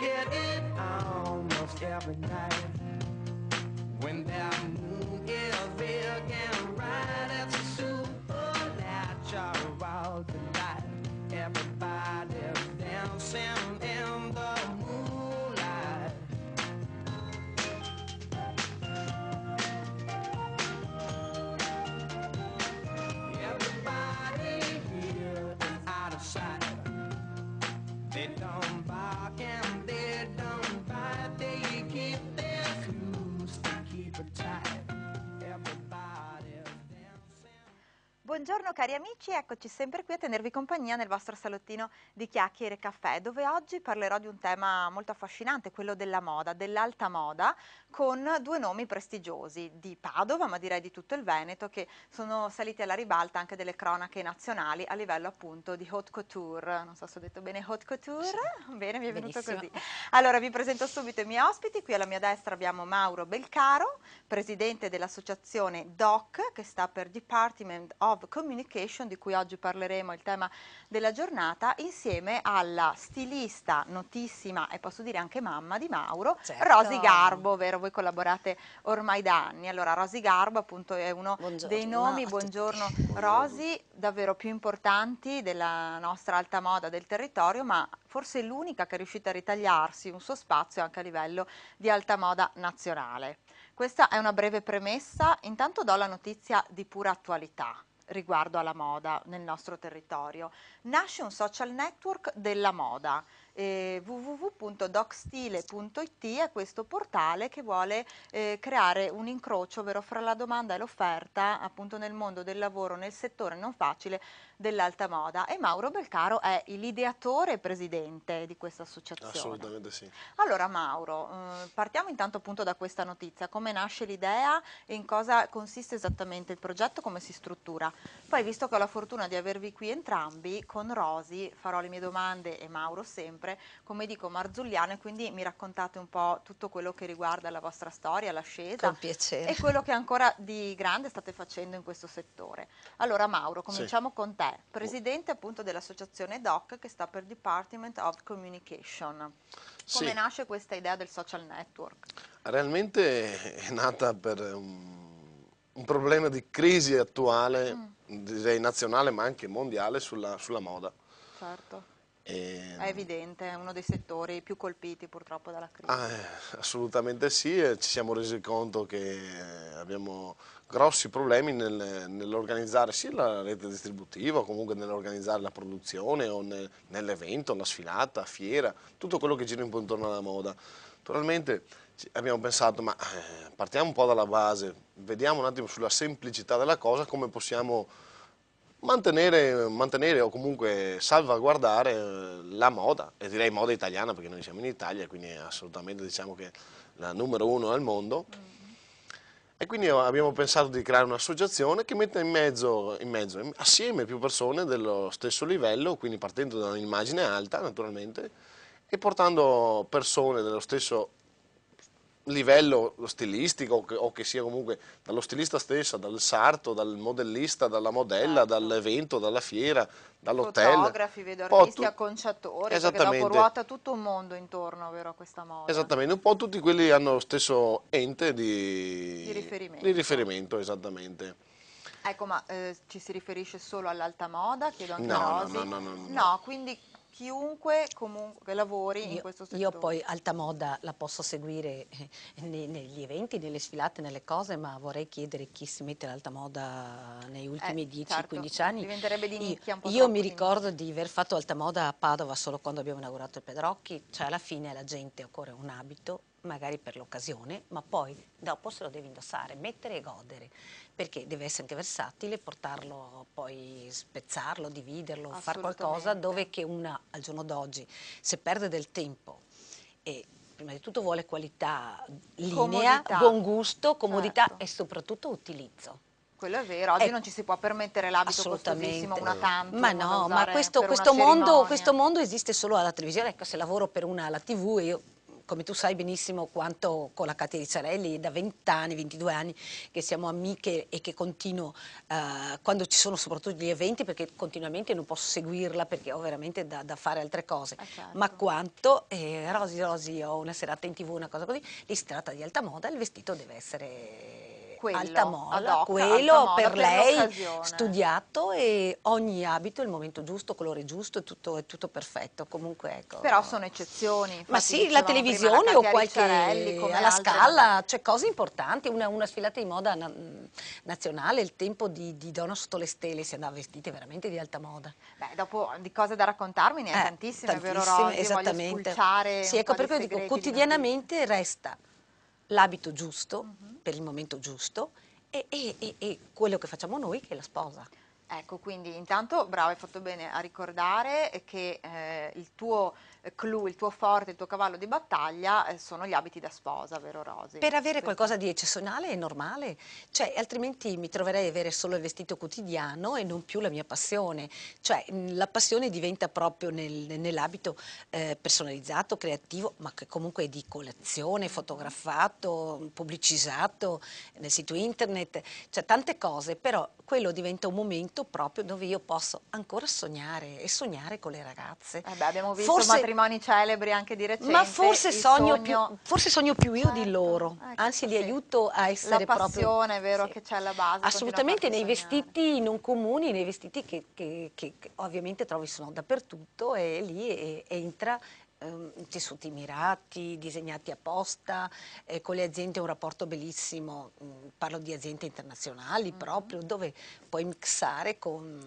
get it almost every night. Buongiorno cari amici, eccoci sempre qui a tenervi compagnia nel vostro salottino di chiacchiere e caffè, dove oggi parlerò di un tema molto affascinante, quello della moda, dell'alta moda, con due nomi prestigiosi di Padova, ma direi di tutto il Veneto, che sono saliti alla ribalta anche delle cronache nazionali a livello appunto di haute couture. Non so se ho detto bene haute couture, bene, mi è venuto Benissimo. così. Allora vi presento subito i miei ospiti, qui alla mia destra abbiamo Mauro Belcaro, presidente dell'associazione DOC, che sta per Department of Communication, di cui oggi parleremo, il tema della giornata, insieme alla stilista notissima e posso dire anche mamma di Mauro, Certo. Rosy Garbo, vero? Voi collaborate ormai da anni. Allora, Rosy Garbo appunto è uno Buongiorno dei nomi, tutti. buongiorno Rosy, davvero più importanti della nostra alta moda del territorio, ma forse l'unica che è riuscita a ritagliarsi un suo spazio anche a livello di alta moda nazionale. Questa è una breve premessa, intanto do la notizia di pura attualità riguardo alla moda nel nostro territorio. Nasce un social network della moda, eh, www.docstile.it è questo portale che vuole eh, creare un incrocio vero, fra la domanda e l'offerta appunto nel mondo del lavoro, nel settore non facile dell'alta moda e Mauro Belcaro è l'ideatore e presidente di questa associazione. Assolutamente sì. Allora Mauro, eh, partiamo intanto appunto da questa notizia, come nasce l'idea e in cosa consiste esattamente il progetto, come si struttura. Poi visto che ho la fortuna di avervi qui entrambi, con Rosi farò le mie domande e Mauro sempre, come dico marzulliano e quindi mi raccontate un po' tutto quello che riguarda la vostra storia, l'ascesa Con piacere. e quello che ancora di grande state facendo in questo settore. Allora Mauro, cominciamo con te, presidente appunto dell'associazione DOC che sta per Department of Communication. Come Sì. nasce questa idea del social network? Realmente è nata per un, un problema di crisi attuale, Mm. direi nazionale ma anche mondiale, sulla, sulla moda. Certo, E- è evidente, è uno dei settori più colpiti purtroppo dalla crisi. Ah, eh, assolutamente sì, ci siamo resi conto che abbiamo grossi problemi nel- nell'organizzare sia la rete distributiva, o comunque nell'organizzare la produzione o nel- nell'evento, la sfilata, fiera, tutto quello che gira un po' intorno alla moda. Naturalmente abbiamo pensato, ma eh, partiamo un po' dalla base, vediamo un attimo sulla semplicità della cosa, come possiamo mantenere, mantenere o comunque salvaguardare la moda, e direi moda italiana perché noi siamo in Italia, quindi assolutamente diciamo che la numero uno al mondo. E quindi abbiamo pensato di creare un'associazione che metta in mezzo, in mezzo, assieme più persone dello stesso livello, quindi partendo da un'immagine alta naturalmente, e portando persone dello stesso livello stilistico o che, sia comunque dallo stilista stesso, dal sarto, dal modellista, dalla modella, Certo. dall'evento, dalla fiera, dall'hotel. Fotografi, vedo artisti, tu- acconciatori, perché Esattamente. dopo ruota tutto un mondo intorno vero, a questa moda. Esattamente, un po' tutti quelli hanno lo stesso ente di, Di riferimento. di riferimento, esattamente. Ecco, ma eh, ci si riferisce solo all'alta moda? Chiedo anche No, a no, Rosy. no, no, no, no. No, quindi chiunque comunque lavori in Io, questo settore. io poi alta moda la posso seguire eh, ne- negli eventi, nelle sfilate, nelle cose, ma vorrei chiedere chi si mette l'alta moda nei ultimi Eh, certo, 10-15 anni. diventerebbe di nicchia un po' Io, mi ricordo di aver fatto alta moda a Padova solo quando abbiamo inaugurato il Pedrocchi, cioè alla fine la gente occorre un abito, magari per l'occasione, ma poi dopo se lo devi indossare, mettere e godere, perché deve essere anche versatile, portarlo poi, spezzarlo, dividerlo, far qualcosa dove che una al giorno d'oggi, se perde del tempo e prima di tutto vuole qualità linea, Comodità. buon gusto, comodità Certo. e soprattutto utilizzo. Quello è vero, oggi Ecco. non ci si può permettere l'abito costosissimo, una tantum Ma no, ma questo, questo mondo, questo mondo esiste solo alla televisione. Ecco, se lavoro per una alla TV, io come tu sai benissimo quanto con la Katia Rizzarelli da 20 anni, 22 anni che siamo amiche e che continuo eh, quando ci sono soprattutto gli eventi perché continuamente non posso seguirla perché ho veramente da, da fare altre cose, Eh, certo. ma quanto eh, Rosy Rosy ho una serata in tv, una cosa così, lì si tratta di alta moda, il vestito deve essere Quello, alta moda, hoc, quello alta moda per per lei studiato e ogni abito è il momento giusto, colore giusto, è tutto, è tutto perfetto. Comunque ecco. Però sono eccezioni. Ma sì, la prima televisione la o qualche alla altre- scala, c'è cose importanti, una, una sfilata di moda na- nazionale, il tempo di, di Donna sotto le stelle si andava vestiti veramente di alta moda. Beh, dopo di cose da raccontarmi ne hai Eh, tantissime, vero tantissime, Rosy? esattamente. Voglio spulciare Sì, ecco po' per di quello dico, quotidianamente resta l'abito giusto, Mhm. per il momento giusto, e, e- e- e quello che facciamo noi che è la sposa. Ecco, quindi intanto bravo, hai fatto bene a ricordare che eh, il tuo clou, il tuo forte, il tuo cavallo di battaglia eh, sono gli abiti da sposa, vero Rosy? Per avere qualcosa di eccezionale e normale, cioè altrimenti mi troverei a avere solo il vestito quotidiano e non più la mia passione, cioè mh, la passione diventa proprio nel- nell'abito eh, personalizzato, creativo, ma che comunque è di collezione, fotografato, pubblicizzato nel sito internet, cioè tante cose, però quello diventa un momento proprio dove io posso ancora sognare e sognare con le ragazze. Eh beh, abbiamo visto Forse- matrimoni celebri anche di recente. ma forse sogno, sogno- più, forse sogno più io di Certo, loro, ecco, anzi li sì. aiuto a essere La proprio... passione, vero, Sì. che c'è alla base. Assolutamente nei vestiti non comuni, nei vestiti che, che- che- che ovviamente trovi sono dappertutto e lì e- entra ehm, tessuti mirati, disegnati apposta, eh, con le aziende un rapporto bellissimo, mm, parlo di aziende internazionali Mm-hmm. proprio, dove puoi mixare con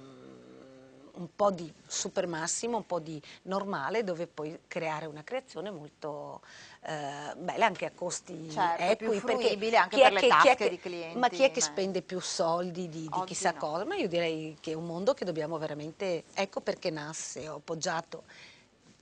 un po' di super massimo, un po' di normale, dove puoi creare una creazione molto eh, bella anche a costi Certo, equi. perché anche per le che- tasche che- di clienti, Ma chi è che beh. spende più soldi di, di chissà no. cosa? Ma io direi che è un mondo che dobbiamo veramente, ecco perché nasce, ho appoggiato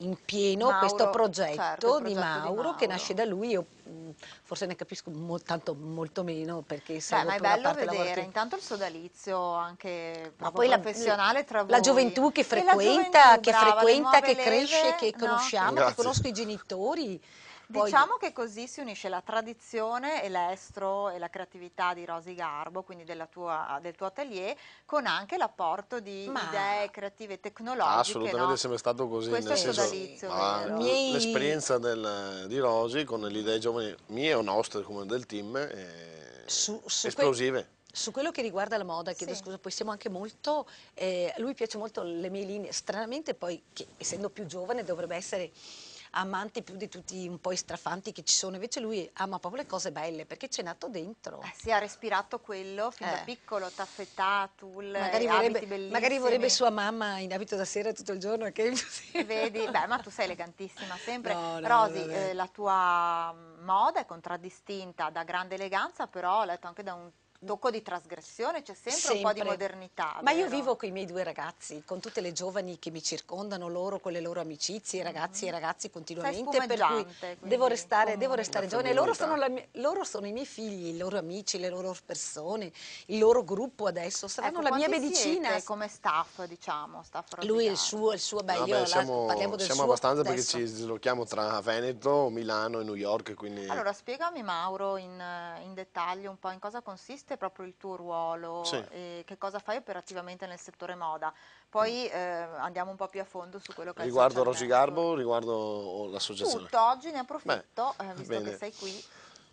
in pieno Mauro, questo progetto, certo, il di, progetto di Mauro, che Mauro. nasce da lui, io mh, forse ne capisco mol- tanto molto meno perché Beh, ma è bello parte vedere lavorativa. intanto il sodalizio anche Ma poi la, professionale tra voi. la gioventù che la frequenta, gioventù, che, brava, frequenta, che leve, cresce, che no? conosciamo, che Grazie. conosco i genitori. Poi- Diciamo che così si unisce la tradizione e l'estro e la creatività di Rosy Garbo, quindi della tua- del tuo atelier, con anche l'apporto di Ma- idee creative e tecnologiche. Assolutamente no? è sempre stato così. Questo nel è il senso, sodalizio? Miei- L'esperienza del- di Rosy con le idee giovani mie o nostre come del team è Su- su que- esplosive. Su quello che riguarda la moda, chiedo Sì. scusa, poi siamo anche molto, eh, lui piace molto le mie linee, stranamente poi, che, essendo più giovane, dovrebbe essere amante più di tutti un po' i strafanti che ci sono, invece lui ama proprio le cose belle, perché c'è nato dentro. Eh, si ha respirato quello fin da Eh. piccolo, taffetà, tulle, Magari vorrebbe, magari vorrebbe sua mamma in abito da sera tutto il giorno. Che... Vedi, beh, ma tu sei elegantissima sempre. No, no, Rosy, eh, la tua moda è contraddistinta da grande eleganza, però ho letto anche da un tocco di trasgressione, c'è sempre, un po' di Sempre. modernità. Ma io vero? vivo con i miei due ragazzi, con tutte le giovani che mi circondano, loro con le loro amicizie, ragazzi e ragazzi continuamente, per cui devo restare, devo comunque. restare La giovane. Loro sono, la loro sono i miei figli, i loro amici, le loro persone, il loro gruppo adesso, saranno Ecco, la mia medicina. siete come staff, diciamo, staff Rosy Lui e il suo, il suo beh, Vabbè, io la- siamo parliamo del siamo suo abbastanza adesso. perché ci slocchiamo tra Veneto, Milano e New York, quindi Allora, spiegami Mauro in, in dettaglio un po' in cosa consiste proprio il tuo ruolo Sì. e che cosa fai operativamente nel settore moda. Poi eh, andiamo un po' più a fondo su quello che è riguardo social Rosy. Garbo, riguardo l'associazione. Tutto, oggi ne approfitto, eh, visto bene. che sei qui.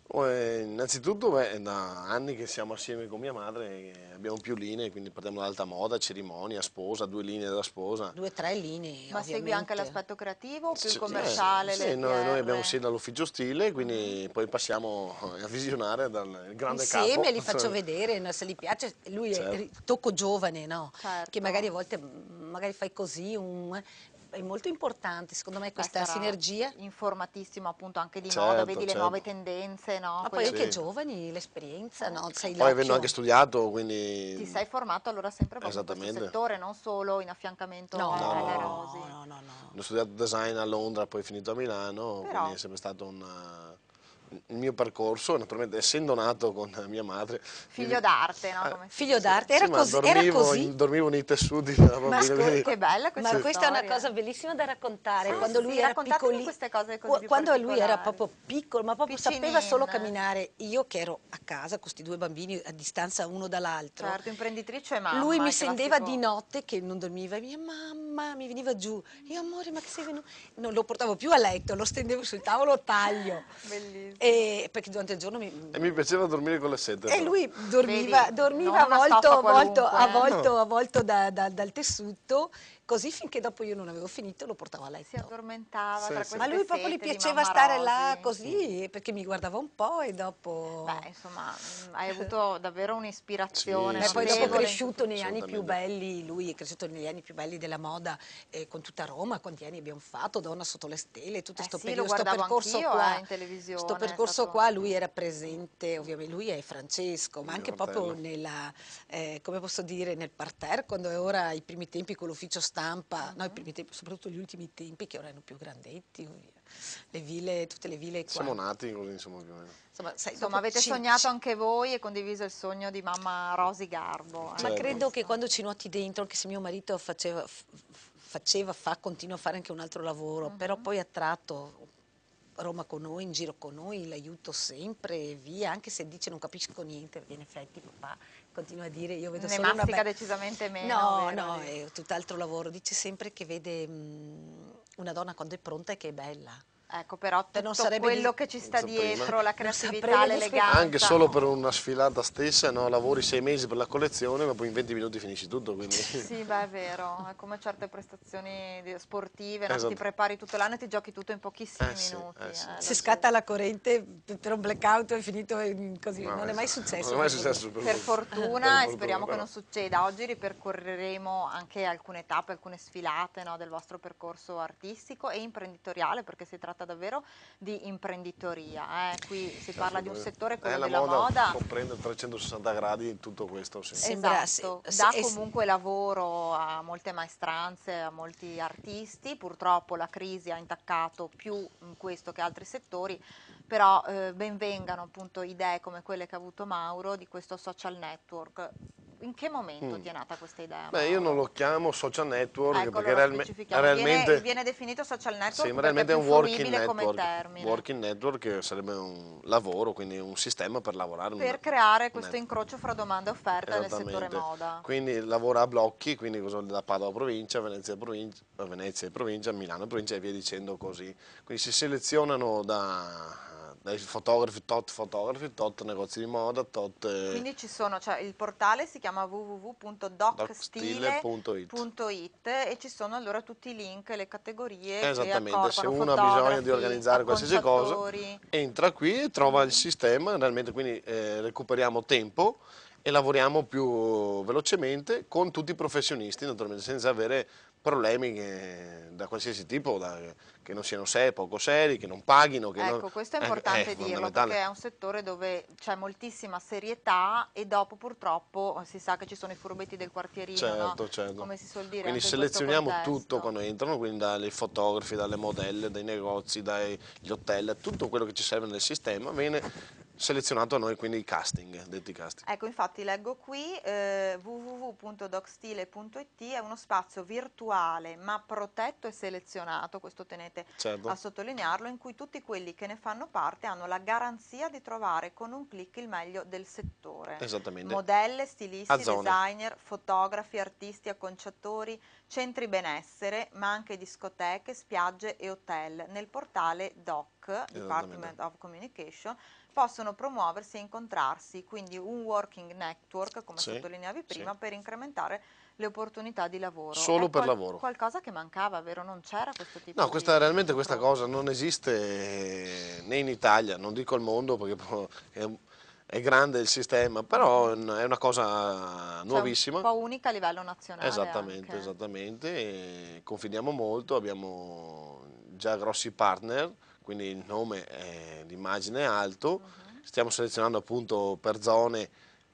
Eh, innanzitutto beh, è da anni che siamo assieme con mia madre, e abbiamo più linee, quindi partiamo dall'alta moda, cerimonia, sposa, due linee della sposa. Due o tre linee, Ma segui anche ovviamente. l'aspetto creativo, più il Sì, commerciale, sì, le noi, noi abbiamo sì dall'ufficio stile, quindi poi passiamo a visionare dal grande Insieme capo. li faccio vedere, no, se gli piace, lui Certo. è tocco giovane, no? Certo. Che magari a volte mm, magari fai così, un- è molto importante secondo me questa sinergia. informatissimo appunto anche di Certo, moda, vedi le certo. nuove tendenze, no? Ma poi Quello- anche Sì. giovani, l'esperienza, no? Sei Poi avendo anche studiato, quindi... Ti sei formato allora sempre proprio in questo Esattamente. settore, non solo in affiancamento No, alle no, alle no, no, no, no. Ho studiato design a Londra, poi finito a Milano, Però- quindi è sempre stato un, il mio percorso, naturalmente essendo nato con mia madre. Figlio d'arte, no? Eh, Come Figlio d'arte, era, Sì, ma così, era dormivo, così. in- dormivo nei tessuti della bambina, ascol- quindi- Che bella questa Ma questa è una cosa bellissima da raccontare. Sì, quando sì, lui era piccolino, queste cose così quando lui era proprio piccolo, ma proprio sapeva Piccinino. solo camminare. Io che ero a casa con questi due bambini a distanza uno dall'altro. Certo, imprenditrice e mamma. Lui mi classico- di notte che non dormiva, mia mamma mi veniva giù. Io amore, ma che sei venuto? Non lo portavo più a letto, lo stendevo sul tavolo taglio. Bellissimo. E perché durante il giorno mi, E mi piaceva dormire con le sette. e lui dormiva, Vedi, dormiva non una avvolto, eh. avvolto, avvolto da- da- dal tessuto, così finché dopo io non avevo finito lo portavo a Si letto. addormentava Sì, tra sì. queste Ma lui proprio gli piaceva stare là così perché mi guardava un po' e dopo... Beh, insomma, mh, hai avuto davvero un'ispirazione. E Sì, poi sì, dopo notevole. cresciuto negli anni più belli, lui è cresciuto negli anni più belli della moda eh, con tutta Roma, quanti anni abbiamo fatto, Donna sotto le stelle, tutto Eh questo sì, periodo, sto percorso qua. eh, in televisione, sto è percorso stato- qua lui era presente, ovviamente lui è Francesco, ma anche proprio nella, eh, come posso dire, nel parterre, quando è ora i primi tempi con l'ufficio stampa, no, i primi tempi, soprattutto gli ultimi tempi che ora erano più grandetti, le ville, tutte le ville qua. Siamo nati così, insomma, più o meno. Insomma, sai, Insomma, avete ci- sognato ci- anche voi e condiviso il sogno di mamma Rosy Garbo. eh. Ma Certo. credo che quando ci nuoti dentro, anche se mio marito faceva, faceva, fa, continua a fare anche un altro lavoro, però poi ha tratto Roma con noi, in giro con noi, l'aiuto sempre e via, anche se dice non capisco niente, perché in effetti papà continua a dire io vedo Ne solo una be- decisamente meno. No, vero? no, è tutt'altro lavoro, dice sempre che vede mm, una donna quando è pronta e che è bella. Ecco, però Per non tutto sarebbe quello di- che ci sta Non dietro, ma- la non creatività, l'eleganza. Anche solo per una sfilata stessa, no? lavori sei mesi per la collezione, ma poi in 20 minuti finisci tutto. Quindi... Sì, beh, è vero, è come certe prestazioni sportive, no? Esatto. ti prepari tutto l'anno e ti giochi tutto in pochissimi Eh sì, minuti. eh sì. eh, Se da scatta la corrente per un blackout è finito in- così, No, non è mai esatto. successo. Non è mai per fortuna. successo per, Per fortuna per e speriamo che però. non succeda. Oggi ripercorreremo anche alcune tappe, alcune sfilate no, del vostro percorso artistico e imprenditoriale, perché si tratta davvero di imprenditoria. eh. Qui si parla di un settore, quello Eh, la della moda, moda. comprende a 360 gradi in tutto questo. Sì. Esatto, dà comunque lavoro a molte maestranze, a molti artisti, purtroppo la crisi ha intaccato più in questo che altri settori, però eh, benvengano appunto idee come quelle che ha avuto Mauro di questo social network. In che momento Mm. ti è nata questa idea? Beh, io non lo chiamo social network Ecco, perché realme- realmente... Viene, viene definito social network Sì, ma realmente è un working network. Working network che sarebbe un lavoro, quindi un sistema per lavorare. per creare questo network. incrocio fra domanda e offerta nel settore moda. Quindi lavora a blocchi, quindi da Padova provincia, Venezia provincia, Venezia e provincia, Milano provincia e via dicendo così. Quindi si selezionano da, dai fotografi, tot fotografi, tot negozi di moda, tot... eh, Quindi ci sono, cioè il portale si chiama www.docstile.it docstile.it. e ci sono allora tutti i link, le categorie Esattamente, se uno ha bisogno di organizzare qualsiasi cosa, entra qui e trova il sistema, realmente quindi eh, recuperiamo tempo e lavoriamo più velocemente con tutti i professionisti, naturalmente senza avere problemi che- da qualsiasi tipo, da- che non siano seri, poco seri, che non paghino. Che Ecco, non- questo è eh, importante è dirlo perché è un settore dove c'è moltissima serietà e dopo purtroppo si sa che ci sono i furbetti del quartierino, no? Certo, certo. come si suol dire. Quindi selezioniamo tutto quando entrano, quindi dai fotografi, dalle modelle, dai negozi, dagli hotel, tutto quello che ci serve nel sistema viene selezionato a noi, quindi i casting, detti casting. Ecco, infatti leggo qui eh, www.docstile.it è uno spazio virtuale ma protetto e selezionato, questo tenete Certo. a sottolinearlo, in cui tutti quelli che ne fanno parte hanno la garanzia di trovare con un clic il meglio del settore. Esattamente. Modelle, stilisti, designer, fotografi, artisti, acconciatori, centri benessere, ma anche discoteche, spiagge e hotel. Nel portale DOC, Department of Communication, possono promuoversi e incontrarsi, quindi un working network, come Sì, sottolineavi sì. prima, per incrementare le opportunità di lavoro. Solo È per lavoro. Qualcosa che mancava, vero? Non c'era questo tipo No, di... questa, realmente questa cosa non esiste né in Italia, non dico al mondo perché è, è grande il sistema, però è una- cosa Cioè, nuovissima. un po' unica a livello nazionale. Esattamente, anche. esattamente. e confidiamo molto, abbiamo già grossi partner, quindi il nome è l'immagine è alto. Stiamo selezionando appunto per zone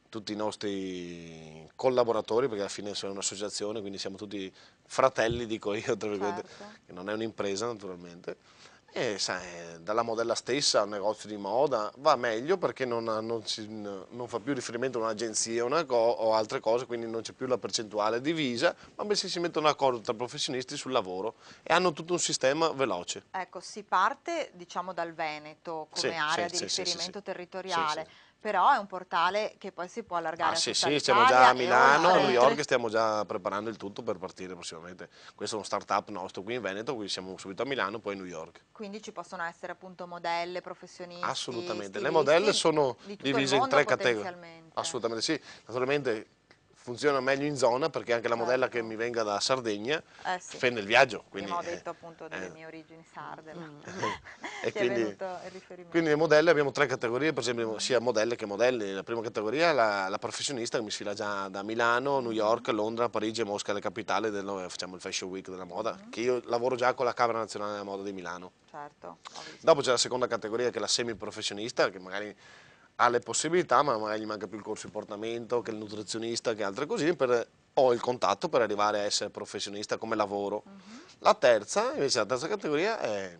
tutti i nostri collaboratori, perché alla fine sono un'associazione, quindi siamo tutti fratelli, dico io, Certo. che non è un'impresa naturalmente. E sai, dalla modella stessa a un negozio di moda va meglio perché non, non si- non fa più riferimento a un'agenzia o, altre cose, quindi non c'è più la percentuale divisa, ma bensì si mettono d'accordo tra professionisti sul lavoro e hanno tutto un sistema veloce. Ecco, si parte diciamo dal Veneto come Sì, area sì, di sì, riferimento territoriale. Però è un portale che poi si può allargare Ah a sì, sì, siamo già a Milano, a. New York, stiamo già preparando il tutto per partire prossimamente. Questo è uno start-up nostro qui in Veneto, quindi siamo subito a Milano, poi a New York. Quindi ci possono essere appunto modelle, professionisti, Assolutamente, le stilisti modelle sono di divise in tre categorie. Assolutamente sì, naturalmente funziona meglio in zona perché anche la modella Certo. che mi venga da Sardegna Eh sì. fa nel viaggio. Quindi, ho eh, detto appunto delle eh, mie origini sarde, ma E ti è quindi- il. Quindi le modelle abbiamo tre categorie, per esempio sia modelle che modelli. La prima categoria è la, la professionista che mi sfila già da Milano, New York, Londra, Parigi e Mosca, le capitali dove facciamo il Fashion Week della moda, che io lavoro già con la Camera Nazionale della Moda di Milano. Certo. Dopo c'è la seconda categoria che è la semiprofessionista, che magari ha le possibilità, ma magari gli manca più il corso di portamento, che il nutrizionista, che altre così, per, o il contatto per arrivare a essere professionista come lavoro. Mhm. La terza, invece la terza categoria è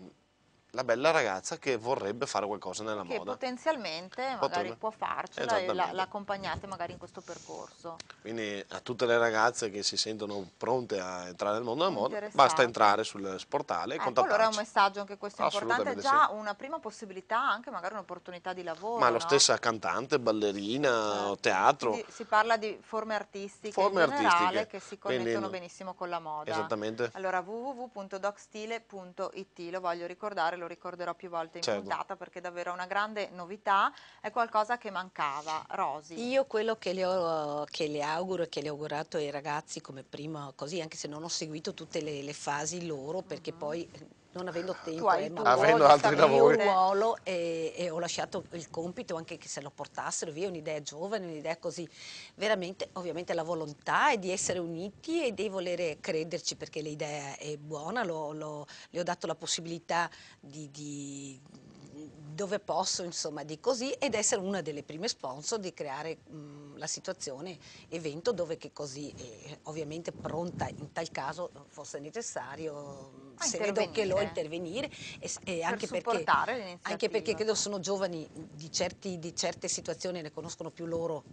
la bella ragazza che vorrebbe fare qualcosa nella che moda. potenzialmente magari Potrebbe. può farcela e la, l'accompagnate magari in questo percorso. Quindi a tutte le ragazze che si sentono pronte a entrare nel mondo della moda, basta entrare sul portale e Ecco, allora è un contattarci. messaggio anche questo importante, è già sì. una prima possibilità, anche magari un'opportunità di lavoro. Ma lo no? stessa cantante, ballerina, Certo. teatro. Quindi si parla di forme artistiche Forme in generale artistiche, che si quindi connettono no- benissimo con la moda. Esattamente. Allora www.docstile.it lo voglio ricordare, lo ricorderò più volte in Certo. puntata perché davvero è una grande novità, è qualcosa che mancava. Rosi. Io quello che le, ho- che le auguro e che le ho augurato ai ragazzi come prima, così anche se non ho seguito tutte le, le fasi loro, perché poi eh, non avendo tempo hai eh, ma Avendo altri lavori. ruolo e, e ho lasciato il compito anche che se lo portassero via, un'idea giovane, un'idea così, veramente ovviamente la volontà è di essere uniti e di volere crederci perché l'idea è buona, l'ho- l'ho- le ho dato la possibilità di, di- dove posso, insomma, di così, ed essere una delle prime sponsor di creare mh, la situazione evento dove che così, eh, ovviamente pronta in tal caso fosse necessario, A se vedo che lo intervenire. e, e anche perché anche perché credo sono giovani di, certi- di certe situazioni ne conoscono più loro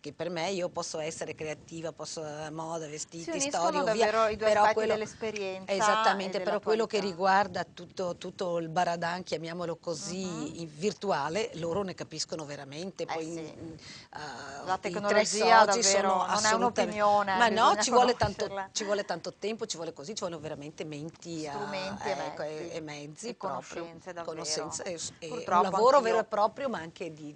che per me io posso essere creativa, posso eh, moda, vestiti, storie, via, davvero i due però quello- dell'esperienza Esattamente, però quello che qualità. riguarda tutto, tutto il baradan, chiamiamolo così, Mhm. in virtuale, loro ne capiscono veramente. Eh Poi, sì. mm, eh, La tecnologia davvero sono non è un'opinione, Ma no, ci vuole, tanto, ci vuole tanto tempo, ci vuole così, ci vogliono veramente menti, eh, Strumenti e ecco, mezzi. e mezzi E proprio, conoscenze davvero. conoscenze e, e un lavoro vero e proprio, ma anche di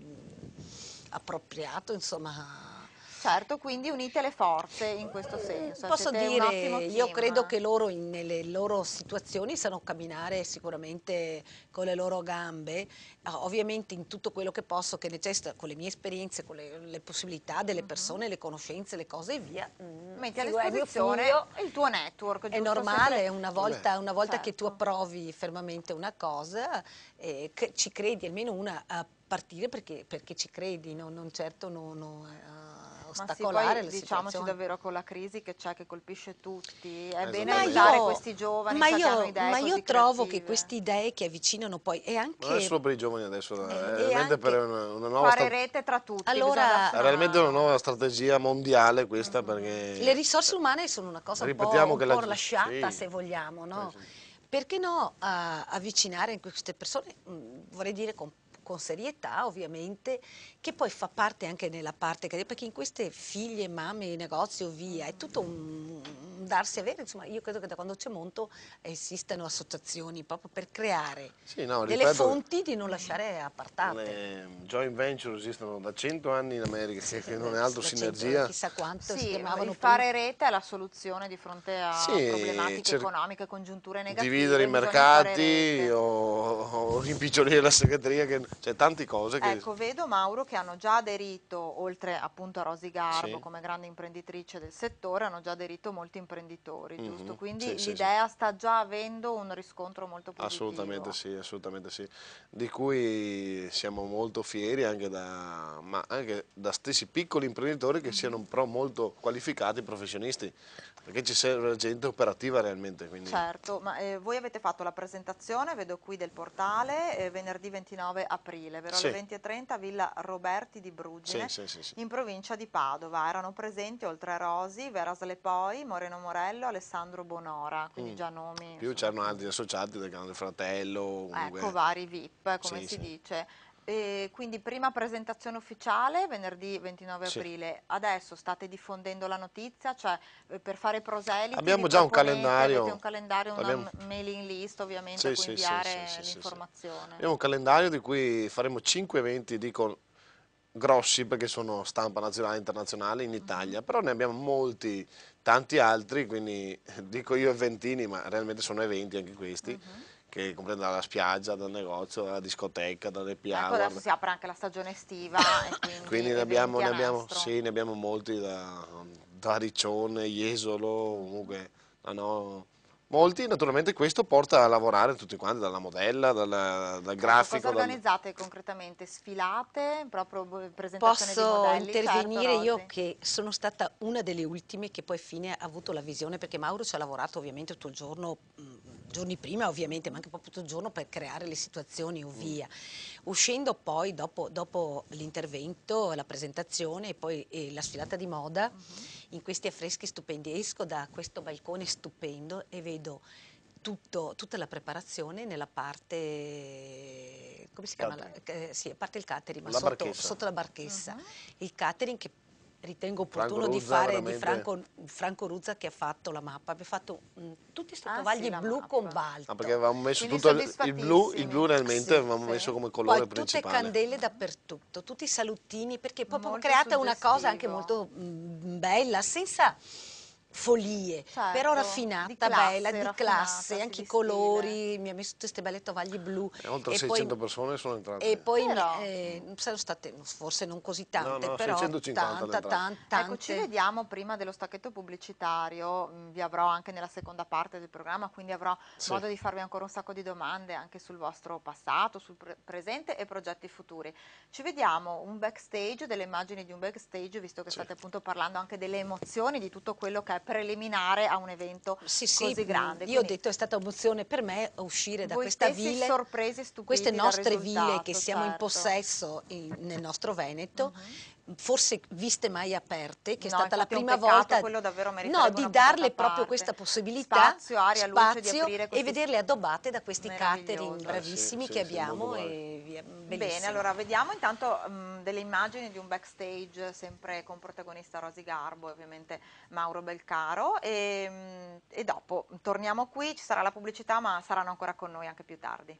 appropriato, insomma. Certo, quindi unite le forze in questo senso. Posso siete un dire, io credo che loro in- nelle loro situazioni sanno camminare sicuramente con le loro gambe, Ah, ovviamente in tutto quello che posso, che necessita, con le mie esperienze, con le, le possibilità delle persone, le conoscenze, le cose e via. mm, Metti a disposizione il tuo network. è normale, una volta, una volta che tu certo. approvi fermamente una cosa, eh, ci credi almeno una a partire perché, perché ci credi, no? non certo non, non, eh, Ma sì, ostacolare poi la diciamoci situazione. davvero con la crisi che c'è, che colpisce tutti, è Esatto. bene Ma aiutare io- questi giovani ma che io, hanno idee ma io così trovo che creative. queste idee che avvicinano poi e anche Non è solo per i giovani adesso, Eh, è e realmente anche- per una, una nuova Fare rete tra tutti. Allora- darsi è realmente una nuova strategia mondiale questa perché le risorse umane sono una cosa un po', Ripetiamo un che po' la- lasciata sì. se vogliamo, no? Sì, sì. Perché no a- avvicinare queste persone, mh, vorrei dire con, con serietà ovviamente, che poi fa parte anche nella parte, che- perché in queste figlie, mamme, negozi o via, è tutto un, un darsi avere, insomma io credo che da quando c'è Monto esistano associazioni proprio per creare Sì, no, delle ripeto, fonti di non lasciare apartate. le joint venture esistono da 100 anni in America, che, che non è altro sinergia. Chissà quanto si Sì, chiamavano il prima. fare rete è la soluzione di fronte a Sì, problematiche cer- economiche, congiunture negative. Dividere i fare mercati o, o rimpicciolire la segreteria, che, cioè tante cose che... Ecco, vedo Mauro che hanno già aderito, oltre appunto a Rosy Garbo Sì. come grande imprenditrice del settore, hanno già aderito molti imprenditori imprenditori, Mhm, giusto? Quindi sì, sì, sì. l'idea sta già avendo un riscontro molto positivo. Assolutamente sì, assolutamente sì, di cui siamo molto fieri anche da, ma anche da stessi piccoli imprenditori che siano però molto qualificati professionisti, perché ci serve gente operativa realmente. Quindi... Certo, ma eh, voi avete fatto la presentazione, vedo qui del portale, eh, venerdì 29 aprile, vero? Sì. Alle 20.30 Villa Roberti di Brugine, Sì, sì, in provincia di Padova. Erano presenti oltre a Rosi, Vera Slepoi, Moreno Morello, Alessandro Bonora, quindi Mm. già nomi. Più c'erano altri associati del Grande Fratello, comunque- Ecco, vari VIP, come si dice. E quindi prima presentazione ufficiale venerdì 29 Sì. aprile. Adesso state diffondendo la notizia, cioè eh, per fare proseliti Abbiamo già un calendario. un calendario, una Abbiamo- mailing list ovviamente Sì, a cui sì, inviare sì, l'informazione. Abbiamo un calendario di cui faremo 5 eventi, dico grossi perché sono stampa nazionale e internazionale in Italia, però ne abbiamo molti, tanti altri, quindi dico io eventini, ma realmente sono eventi anche questi, che comprendono dalla spiaggia, dal negozio, dalla discoteca, dalle Ecco, piazze. adesso si apre anche la stagione estiva e quindi, Quindi ne abbiamo, ne abbiamo- sì, ne abbiamo molti da, da Riccione, Jesolo, comunque, no, no, molti. Naturalmente questo porta a lavorare tutti quanti, dalla modella, dal, dal Ecco, grafico. Cosa dal- organizzate concretamente? Sfilate? Proprio b- presentazione di Posso modelli? intervenire Certo, io che sono stata una delle ultime che poi fine ha avuto la visione perché Mauro ci ha lavorato ovviamente tutto il giorno, mh, giorni prima ovviamente, ma anche proprio tutto il giorno per creare le situazioni o via. Uscendo poi dopo, dopo l'intervento, la presentazione e poi eh, la sfilata di moda, in questi affreschi stupendi esco da questo balcone stupendo e vedo tutto- tutta la preparazione nella parte, come si chiama? La- eh, sì, a parte il catering, ma sotto, sotto la barchessa. Mhm. Il catering che ritengo opportuno di fare di veramente. Franco, Franco Ruzza che ha fatto la mappa. Abbiamo fatto mm, tutti sti Ah, tovagli sì, blu mappa. cobalto. Ah, perché avevamo messo Quindi tutto il, il blu, il blu realmente Sì, avevamo sì. messo come colore Poi tutte principale. candele dappertutto, tutti i salutini, perché proprio Molto creata una cosa anche molto mm, bella, senza follie, Certo, però di raffinata, classe, bella, di classe, anche i colori, mi ha messo tutte queste belle tovaglie blu. E oltre e 600 poi, persone sono entrate. e poi Però- eh, sono state forse non così tante, no, però 650 tanta, le tan- tante. Ecco, ci vediamo prima dello stacchetto pubblicitario, mm, vi avrò anche nella seconda parte del programma, quindi avrò Sì. modo di farvi ancora un sacco di domande anche sul vostro passato, sul pre- presente e progetti futuri. Ci vediamo un backstage, delle immagini di un backstage, visto che Sì. state appunto parlando anche delle emozioni, di tutto quello che è preliminare a un evento Sì, sì, così grande. Io ho Quindi detto è stata emozione per me uscire da questa ville, sorpresi, queste nostre ville che siamo in certo. possesso in- nel nostro Veneto, Mhm. Forse viste mai aperte, che è No, stata la è prima volta quello davvero no, di darle proprio parte. questa possibilità, Spazio, aria, luce, di spazio, aprire e vederle addobbate da questi catering bravissimi sì, che sì, abbiamo e via, Bene, bellissimo. allora vediamo intanto mh, delle immagini di un backstage sempre con protagonista Rosy Garbo e ovviamente Mauro Belcaro e, mh, e dopo torniamo qui, ci sarà la pubblicità ma saranno ancora con noi anche più tardi.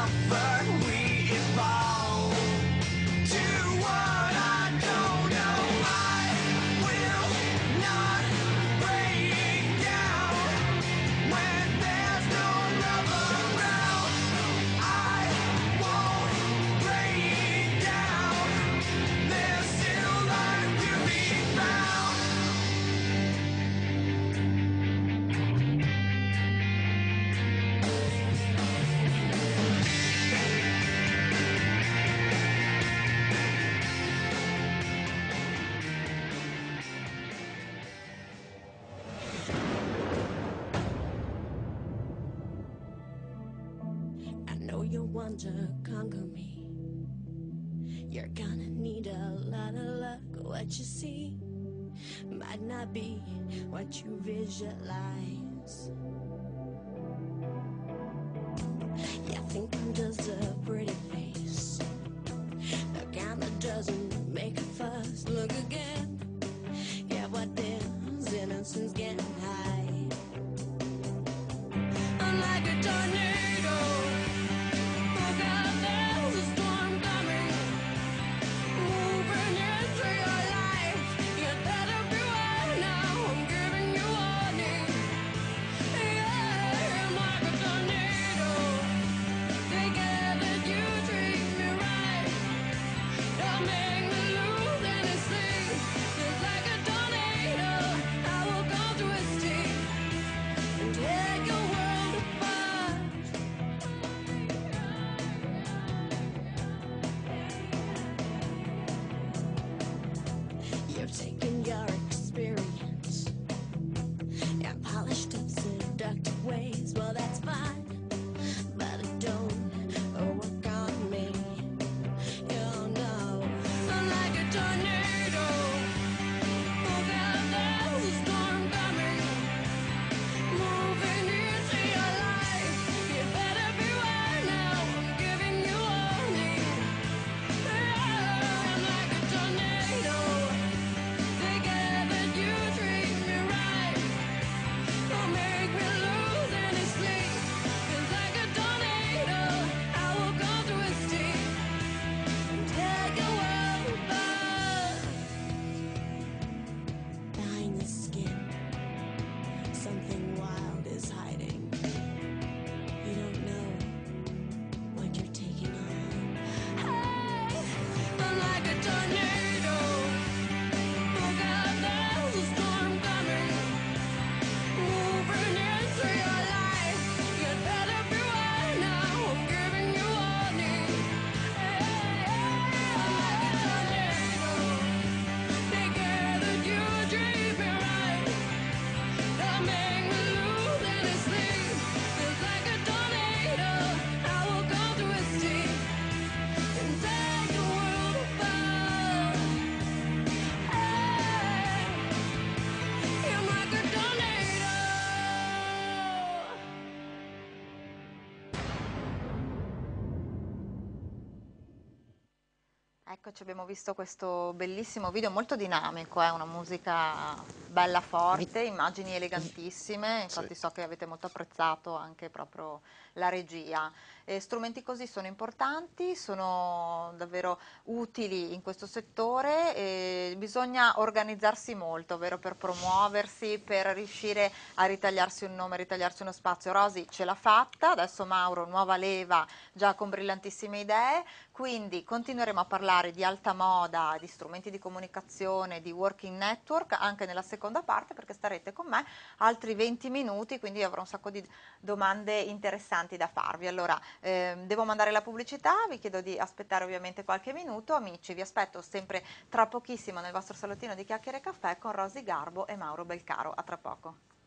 I'm back. Wonder conquer me. You're gonna need a lot of luck. What you see might not be what you visualize. Eccoci, abbiamo visto questo bellissimo video molto dinamico, è una musica bella forte, immagini elegantissime, infatti so che avete molto apprezzato anche proprio la regia. E strumenti così sono importanti, sono davvero utili in questo settore e bisogna organizzarsi molto, vero, per promuoversi, per riuscire a ritagliarsi un nome, a ritagliarsi uno spazio. Rosi ce l'ha fatta, adesso Mauro, nuova leva, già con brillantissime idee, quindi continueremo a parlare di alta moda, di strumenti di comunicazione, di working network anche nella seconda parte perché starete con me altri 20 minuti, quindi avrò un sacco di domande interessanti da farvi. Allora, ehm, devo mandare la pubblicità, vi chiedo di aspettare ovviamente qualche minuto. Amici, vi aspetto sempre tra pochissimo nel vostro salottino di chiacchiere caffè con Rosy Garbo e Mauro Belcaro. A tra poco.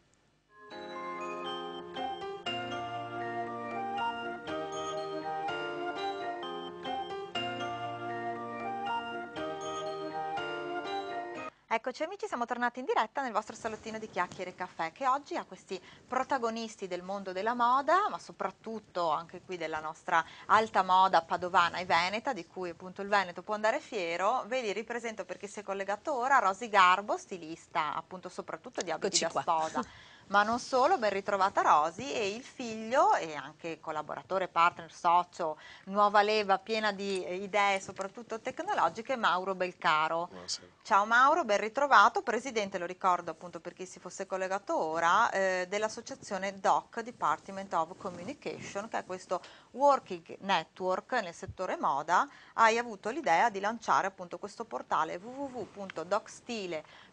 Eccoci amici, siamo tornati in diretta nel vostro salottino di chiacchiere e caffè che oggi ha questi protagonisti del mondo della moda, ma soprattutto anche qui della nostra alta moda padovana e veneta, di cui appunto il Veneto può andare fiero. Ve li ripresento per chi si è collegato ora, Rosy Garbo, stilista appunto soprattutto di abiti Eccoci da qua. sposa. Ma non solo, ben ritrovata Rosy e il figlio e anche collaboratore, partner, socio, nuova leva piena di idee soprattutto tecnologiche, Mauro Belcaro. Buonasera. Ciao Mauro, ben ritrovato, presidente, lo ricordo appunto per chi si fosse collegato ora, eh, dell'associazione DOC, Department of Communication, che è questo working network nel settore moda. Hai avuto l'idea di lanciare appunto questo portale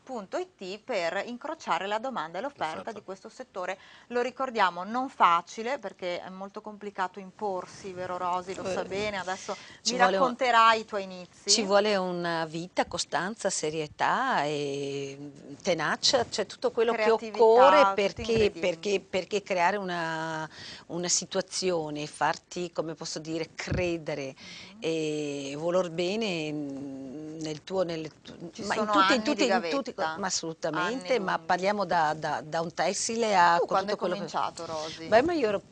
www.docstile.it per incrociare la domanda e l'offerta Perfetto. di questo settore, lo ricordiamo, non facile perché è molto complicato imporsi, vero Rosi, lo sa Eh, bene, adesso mi vuole un- racconterai i tuoi inizi. Ci vuole una vita, costanza, serietà e tenacia, cioè tutto quello che occorre perché, perché- perché creare una, una situazione, farti, come posso dire, credere e voler bene nel tuo... Nel, Ci ma sono in tutti, in tutti, in tutti- ma assolutamente, anni ma parliamo da, da- da un tessile a Tu quando tutto hai quello che... cominciato Rosi? Beh, ma io ero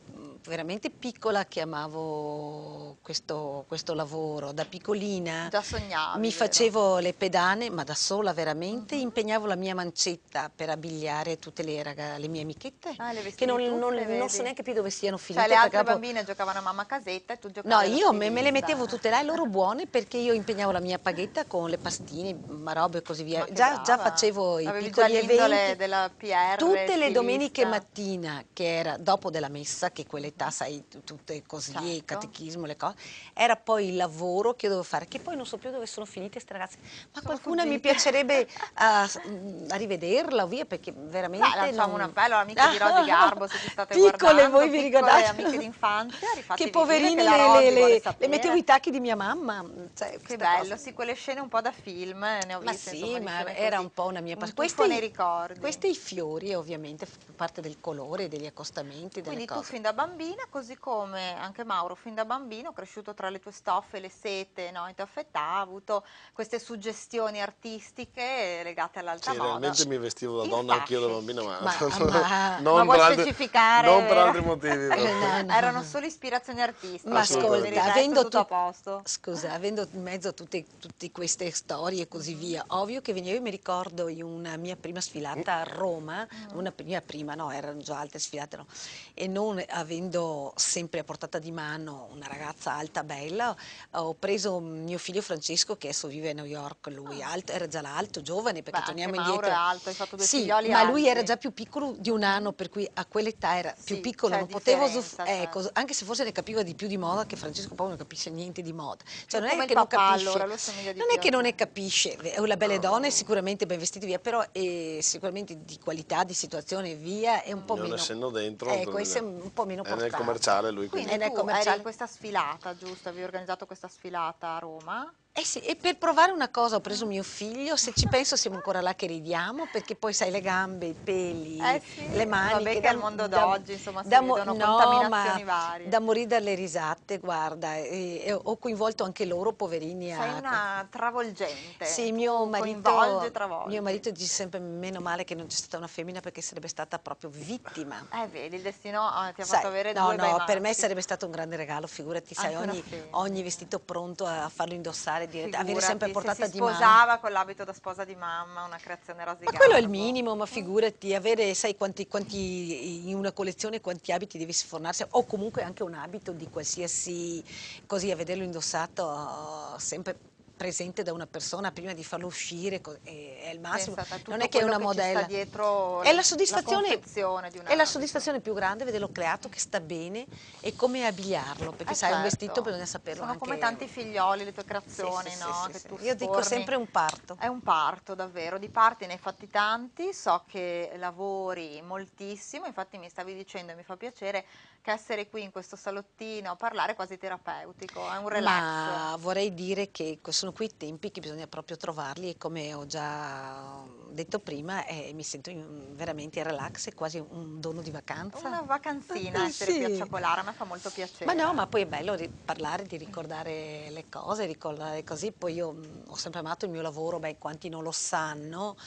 veramente piccola che amavo questo, questo lavoro. Da piccolina Già sognavi, mi vero? facevo le pedane, ma da sola veramente, impegnavo la mia mancetta per abbigliare tutte le, raga- le mie amichette, Ah, le che non, non- non so neanche più dove siano finite. Cioè le altre dopo- bambine giocavano a mamma casetta e tu No, giocavi alla io me, me le mettevo tutte là e loro buone perché io impegnavo la mia paghetta con le pastine, ma robe e così via. Già, già facevo i Avevi piccoli eventi. della PR, Tutte le domeniche mattina, che era dopo della messa, che quell'età sai, tu- tutte così, il Certo. catechismo, le cose, era poi il lavoro che io dovevo fare, che poi non so più dove sono finite queste ragazze, ma Sono qualcuna mi fuggite. piacerebbe a, a rivederla o via, perché veramente... Beh, lanciamo non- un appello all'amiche di Rodi Garbo se ci state Piccole, guardando, voi vi ricordate? amiche d'infanzia, Che poverine le, le- le- mettevo i tacchi di mia mamma. cioè, Che bello, cose. sì, quelle scene un po' da film, eh, ne ho Ma viste sì, insomma, ma era un po' una mia passione. tuffo nei ricordi. Questi i fiori, ovviamente, parte del colore, degli accostamenti, delle Quindi tu cose. fin da bambina, così come anche Mauro fin da bambino, cresciuto tra le tue stoffe, le sete, no, i taffetà, ha avuto queste suggestioni artistiche legate all'alta Sì, moda. realmente mi vestivo da Il donna anch'io da bambino, ma, Ma- ma- non, Ma vuoi per altri, specificare? non per altri motivi. No, no. Erano solo ispirazioni artistiche. Ma ascolta, avendo, tutto a tu- posto. scusa, avendo in mezzo tutte, tutte queste storie e così via, ovvio che veniva, io mi ricordo in una mia prima sfilata a Roma, Mm. una mia prima, no, erano già altre sfilate, no, e non avendo sempre a portata di mano una ragazza alta, bella, ho preso mio figlio Francesco che adesso vive a New York, lui alto, era già alto, giovane, perché Ah. Beh, torniamo Mauro indietro. è alto, hai fatto due sì, figlioli ma lui era alti. già più piccolo di un anno, per cui a quell'età era più Sì, piccolo, c'è non potevo ecco, anche se forse ne capiva di più di moda, che Francesco poi non capisce niente di moda. Cioè, non come è che non papà, capisce, allora, non più è che non ne capisce, è una bella donna, è sicuramente ben vestita via, però è sicuramente di qualità, di situazione via, è un po' Non meno. essendo dentro, Ecco, è un po' meno nel commerciale lui, Quindi nel tu commerciale. eri in questa sfilata, giusto? Avevi organizzato questa sfilata a Roma. Eh sì, e per provare una cosa ho preso mio figlio, se ci penso siamo ancora là che ridiamo, perché poi sai le gambe, i peli, Eh sì, le mani. vabbè che al mondo d'oggi, insomma, si mo- vedono no, contaminazioni varie. Da morire dalle risate, guarda, e, e ho coinvolto anche loro, poverini. Sei a- una travolgente. Sì, mio marito, Coinvolge e travolgi. mio marito dice sempre meno male che non c'è stata una femmina perché sarebbe stata proprio vittima. Eh, vedi, il destino ah, ti ha Sai, fatto avere no, due bei no, per me sarebbe stato un grande regalo, figurati, sai, Anche ogni, ogni vestito pronto a farlo indossare, dire, avere Figurati, sempre se portata si di mano. sposava con l'abito da sposa di mamma, una creazione Ma rosicata. quello è il minimo, ma figurati, avere, sai quanti, quanti- in una collezione quanti abiti devi sfornarsi, o comunque anche un abito di qualsiasi, così a vederlo indossato sempre presente da una persona prima di farlo uscire è, il massimo. Non è che è una modella. dietro è la la soddisfazione, un è la soddisfazione più grande vederlo creato, che sta bene e come abbigliarlo, perché Eh, sai, un certo. vestito bisogna saperlo Sono anche. come tanti figlioli le tue creazioni, sì, no? sì, che sì. Io dico sempre un parto. È un parto davvero, di parti ne hai fatti tanti, so che lavori moltissimo, infatti mi stavi dicendo e mi fa piacere che essere qui in questo salottino a parlare è quasi terapeutico, è un relax. Ma vorrei dire che que- sono quei tempi che bisogna proprio trovarli e come ho già detto prima eh, mi sento veramente in relax, è quasi un dono di vacanza. Una vacanzina, Eh, essere qui a sì. Ciacolara, me fa molto piacere. Ma no, ma poi è bello ri- parlare, di ricordare le cose, ricordare così. Poi io mh, ho sempre amato il mio lavoro, beh, quanti non lo sanno,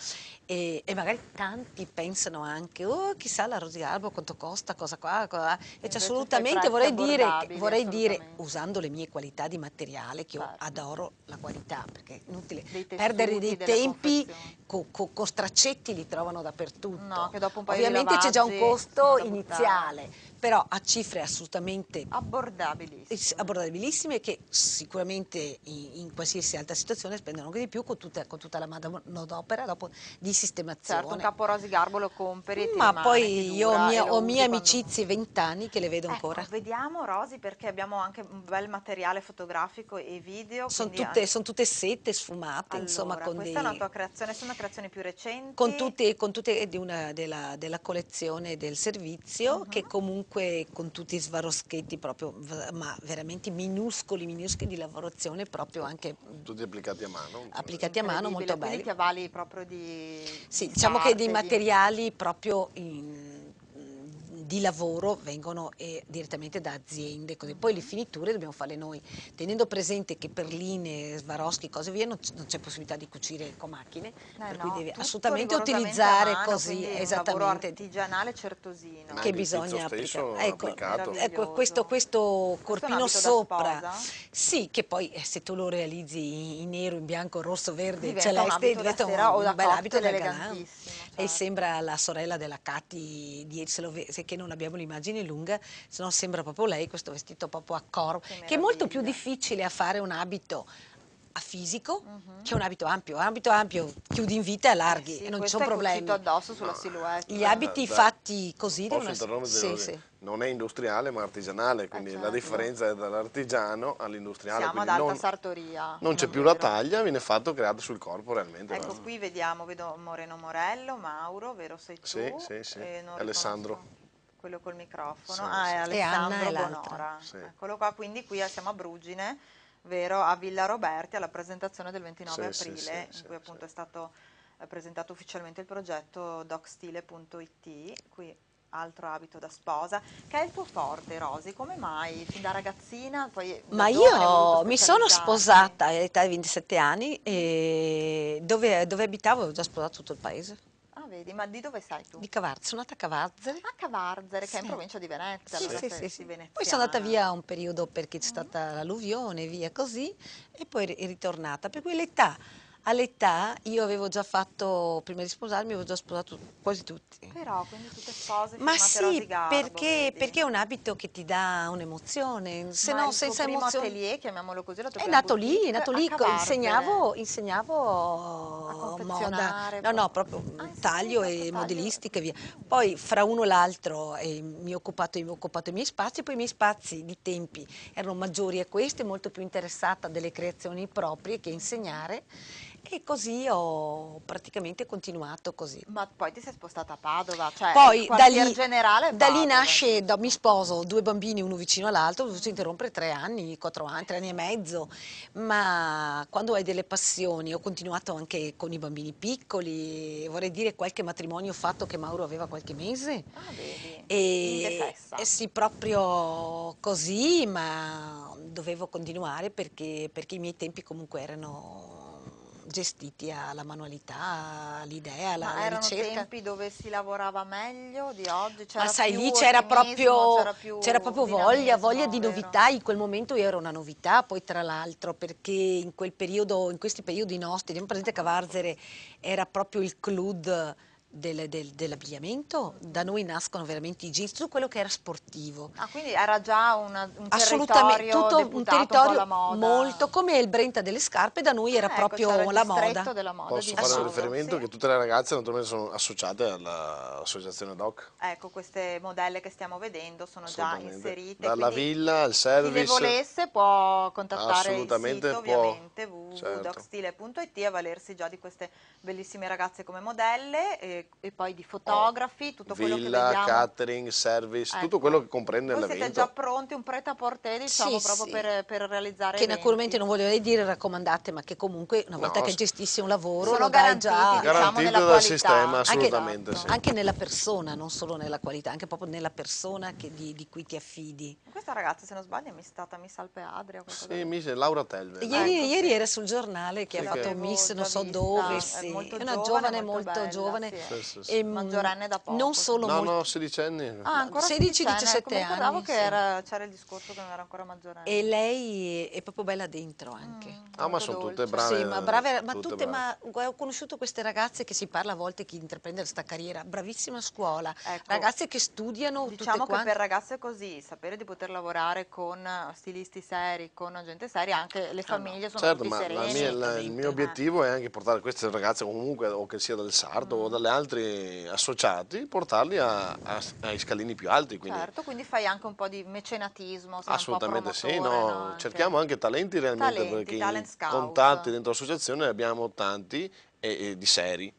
e, e magari tanti pensano anche, oh, chissà la Rosy Albo quanto costa, cosa qua, cosa Invece fai assolutamente vorrei dire, vorrei dire, assolutamente. usando le mie qualità di materiale, che io Certo. adoro la qualità, perché è inutile Dei perdere dei tempi, co- co- con straccetti li trovano dappertutto. No, che dopo un paio di Ovviamente c'è già un costo iniziale, però a cifre assolutamente Abbordabilissimo. es- abbordabilissime che sicuramente in, in qualsiasi altra situazione spendono anche di più con tutta, con tutta la manodopera dopo di sistemazione. Certo, un capo Rosigarbo lo compri Ma poi io ho, dura mie, ho quando- amicizie vent'anni che le vedo Ecco, ancora. vediamo Rosi perché abbiamo anche un bel materiale fotografico e video. Sono tutte, anche- son tutte sette sfumate, Allora, insomma, con questa dei... è una tua creazione, sono creazioni più recenti. con tutte, con tutte di una- della, della collezione del servizio, Mhm. che comunque con tutti i svaroschetti proprio, ma veramente minuscoli, minuscoli di lavorazione proprio anche Tutti applicati a mano. applicati a mano, molto quindi belli. ti avvali proprio di Sì, di diciamo che dei materiali proprio in- di lavoro vengono eh, direttamente da aziende, così. poi le finiture dobbiamo farle noi, tenendo presente che perline, Swarovski, cose via, non, c- non c'è possibilità di cucire con macchine, Eh per no, cui devi assolutamente utilizzare mano, così quindi un lavoro esattamente artigianale certosino. Che bisogna applicare. Ecco, ecco, questo, questo Questo corpino da sopra, sì, che poi eh, se tu lo realizzi in nero, in bianco, rosso, verde, celeste, da diventa un, o da un bel abito elegantissimo, E certo. sembra la sorella della Cati, se che non abbiamo l'immagine lunga, se no sembra proprio lei, questo vestito proprio a corpo, Che che è molto più difficile a fare un abito a fisico che un abito ampio. Un abito ampio chiudi in vita e allarghi Eh sì, e non ci sono problemi. addosso sulla silhouette. Gli abiti da- fatti così Posso devono essere... Sì, sì. Non è industriale ma artigianale, quindi certo. la differenza è dall'artigiano all'industriale. Siamo ad alta non, sartoria. non c'è più la taglia, viene fatto creato sul corpo realmente. Ecco, basta. qui vediamo, vedo Moreno Morello, Mauro, vero sei tu? Sì, sì, sì. E non Alessandro. riconosco Quello col microfono. Sì, ah, è E Alessandro è. Bonora. Sì. Eccolo qua, quindi qui siamo a Brugine, vero? A Villa Roberti, alla presentazione del 29 Sì, aprile, sì, in sì, cui appunto è stato eh, presentato ufficialmente il progetto docstile.it. Qui altro abito da sposa, che è il tuo forte, Rosi. Come mai? Fin da ragazzina? Poi da Ma io mi sono sposata all'età di 27 anni e dove, dove abitavo avevo già sposato tutto il paese. Vedi, ma di dove sei tu? Di Cavarzere, sono nata a Cavarzere. A Cavarzere, che è in Sì. provincia di Venezia. Sì, sì, sì, sì. Poi sono andata via un periodo perché c'è stata l'alluvione, via così, e poi ri- ritornata. Per cui l'età, all'età io avevo già fatto, prima di sposarmi, avevo già sposato quasi tutti. Però, quindi tutte spose Ma sì, Garbo, perché, perché è un abito che ti dà un'emozione, se Ma no senza emozione. atelier, chiamiamolo così, la tua È nato lì, è nato lì, insegnavo, insegnavo moda, no, no, proprio. Ah, sì, taglio proprio e modellistica e via. Poi fra uno e l'altro eh, mi, ho occupato, occupato i miei spazi, poi i miei spazi di tempi erano maggiori a questi, molto più interessata delle creazioni proprie che insegnare e così ho praticamente continuato così. Ma poi ti sei spostata a Padova, cioè Poi da lì, generale da lì nasce, da- mi sposo, due bambini uno vicino all'altro, ho dovuto interrompere tre anni, quattro anni, tre anni e mezzo, ma quando hai delle passioni, ho continuato anche con i bambini piccoli, vorrei dire qualche matrimonio fatto che Mauro aveva qualche mese. Ah, vedi, E, indefessa. eh sì, proprio così, ma dovevo continuare perché, perché i miei tempi comunque erano gestiti alla manualità, all'idea, alla, Ma alla erano ricerca. tempi dove si lavorava meglio di oggi? C'era Ma sai, lì c'era proprio, proprio voglia, voglia di vero? novità. In quel momento io ero una novità, poi tra l'altro, perché in quel periodo, in questi periodi nostri, abbiamo presente Cavarzere era proprio il club del- del- dell'abbigliamento. Da noi nascono veramente i jeans, tutto quello che era sportivo. Ah, quindi era già una- un Assolutamente, territorio tutto un territorio moda. molto come il Brenta delle scarpe, da noi era Ah, ecco, proprio c'era il la moda. della moda Posso fare un riferimento sì. che tutte le ragazze naturalmente sono associate all'associazione DOC. Ecco, queste modelle che stiamo vedendo sono già inserite. Dalla villa al Chi service. le volesse può contattare il sito può, ovviamente certo. www.docstile.it e avvalersi già di queste bellissime ragazze come modelle e, e poi di fotografi, tutto quello che Villa, vediamo. catering, service, Ecco. tutto quello che comprende Voi siete l'evento. già pronti, un prêt à porter diciamo Sì, proprio sì. per, per realizzare Che eventi. naturalmente non voglio dire raccomandate, ma che comunque una volta No, che gestissi un lavoro Sono lo garantiti, già diciamo, Garantito nella dal qualità. sistema, Anche- assolutamente esatto. sì. anche nella persona, non solo nella qualità, anche proprio nella persona che- di, di cui ti affidi. Questa ragazza, se non sbaglio, è mi- stata Miss Alpe Adria Sì, del- mi dice Laura Telve. Ieri, Ecco, ieri sì. era sul giornale che Sì, ha fatto che- Miss non so già dove, vista, è sì. molto è una giovane, giovane molto molto bella, giovane, sì, Sì, sì, sì. E, mm, Maggiorenne da poco, Non solo No, molto- no, sedicenni. Ah, ancora 16, 16enne, 17 mi ricordavo anni, che sì. era- c'era il discorso che non era ancora maggiorenne. E lei è proprio bella dentro anche. Ah, ma sono tutte dolce. brave. sì, ma brave, ma tutte tutte, brave. ma ho conosciuto queste ragazze che si parla a volte chi intraprende questa carriera, bravissima a scuola, Ecco, ragazze che studiano Diciamo tutte che quante. per ragazze così, sapere di poter lavorare con stilisti seri, con gente seria, anche le famiglie sono Certo, più ma la serene. mia- la- il mio obiettivo è anche portare queste ragazze comunque, o che sia del Sardo o dalle altri associati, portarli a- a- ai scalini più alti. Quindi Certo, quindi fai anche un po' di mecenatismo, assolutamente sì, no, no? Cerchiamo anche talenti realmente Talenti, perché talent i contatti dentro l'associazione ne abbiamo tanti e, e di seri.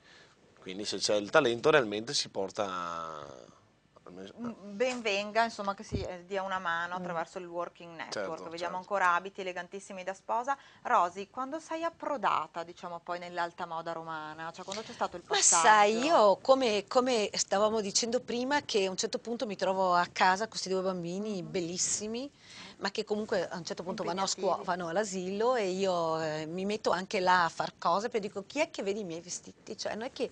Quindi se c'è il talento realmente si porta... Mm, Ben venga, insomma, che si eh, dia una mano attraverso il working network. Certo, Vediamo certo. ancora abiti elegantissimi da sposa. Rosi, quando sei approdata, diciamo, poi nell'alta moda romana, cioè quando c'è stato il Ma passaggio? sai, io come, come stavamo dicendo prima, che a un certo punto mi trovo a casa con questi due bambini bellissimi, ma che comunque a un certo punto vanno, a scuola, vanno all'asilo e io eh, mi metto anche là a far cose, perché dico chi è che vede i miei vestiti? Cioè non è che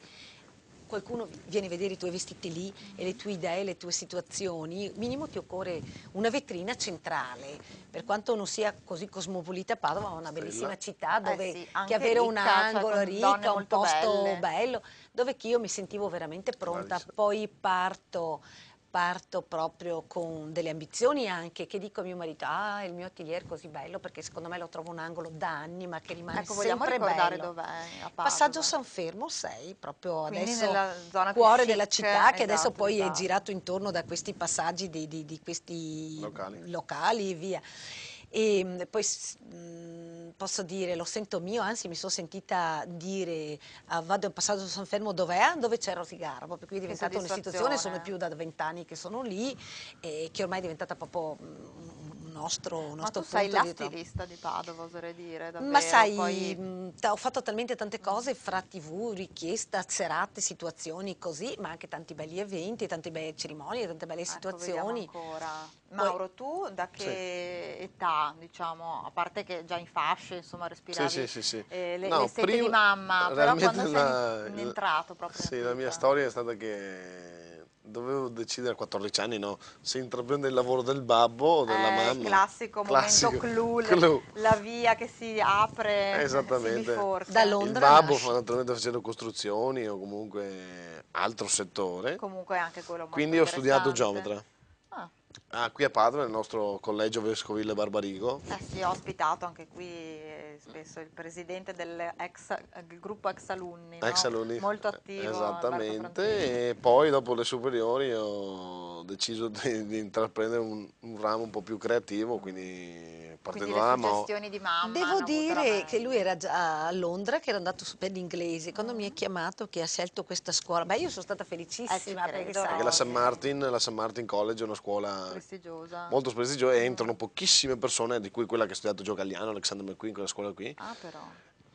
qualcuno viene a vedere i tuoi vestiti lì e le tue idee, le tue situazioni, minimo ti occorre una vetrina centrale, per quanto non sia così cosmopolita Padova, ma una bellissima città dove Eh sì, che avere un ricca, cioè, angolo ricco, un posto belle. bello, dove che io mi sentivo veramente pronta, Bravissima. poi parto parto proprio con delle ambizioni anche, che dico a mio marito, ah il mio atelier è così bello perché secondo me lo trovo un angolo da anni ma che rimane Ecco, vogliamo sempre bello. dov'è? Passaggio San Fermo 6, proprio Quindi adesso nella zona più cuore della città, che adesso esatto, poi esatto. è girato intorno da questi passaggi di, di- di questi Locali. locali e via. E mh, poi mh, posso dire, lo sento mio, anzi mi sono sentita dire ah, vado a Passaggio San Fermo dov'è? Ah, Dove c'è Garbo, per cui è diventata un'istituzione, sono più da vent'anni che sono lì e che ormai è diventata proprio mh, un nostro, un Ma nostro tu sei punto la di stilista di Padova, oserei dire, davvero. Ma sai, poi- ho fatto talmente tante cose fra tv, richiesta, serate, situazioni così, ma anche tanti belli eventi, tante belle cerimonie, tante belle Ecco, situazioni. ancora. Mauro, tu da che età, diciamo, a parte che già in fasce, insomma, respiravi Sì, sì, sì, sì. eh, le, No, le sete di prima- mamma, però quando la- sei entrato proprio Sì, la mia storia è stata che dovevo decidere a 14 anni, no, se intraprendere il lavoro del babbo o della Eh, il mamma. classico, Classico momento clou, clou. la via che si apre, Esattamente. si. Da Il Londra babbo nasce. fa- naturalmente facendo costruzioni o comunque altro settore. Comunque anche quello molto Quindi ho studiato geometra. Ah, qui a Padova, nel nostro collegio vescovile Barbarigo. eh sì, ho ospitato anche qui eh, spesso il presidente del, ex, gruppo ex alunni, no? Ex alunni. molto attivo. Esattamente, e poi dopo le superiori ho deciso di, di intraprendere un, un ramo un po' più creativo, quindi partendo Quindi dalla le moda. suggestioni di mamma. Devo dire che lui era già a Londra, che era andato su per l'inglese. Quando mi ha chiamato che ha scelto questa scuola, beh io sono stata felicissima Eh, ci perché Perché la St. Martin, la St. Martin College è una scuola prestigiosa. molto prestigiosa e entrano pochissime persone, di cui quella che ha studiato Gio Galliano, Alexander McQueen, quella scuola qui. Ah, però.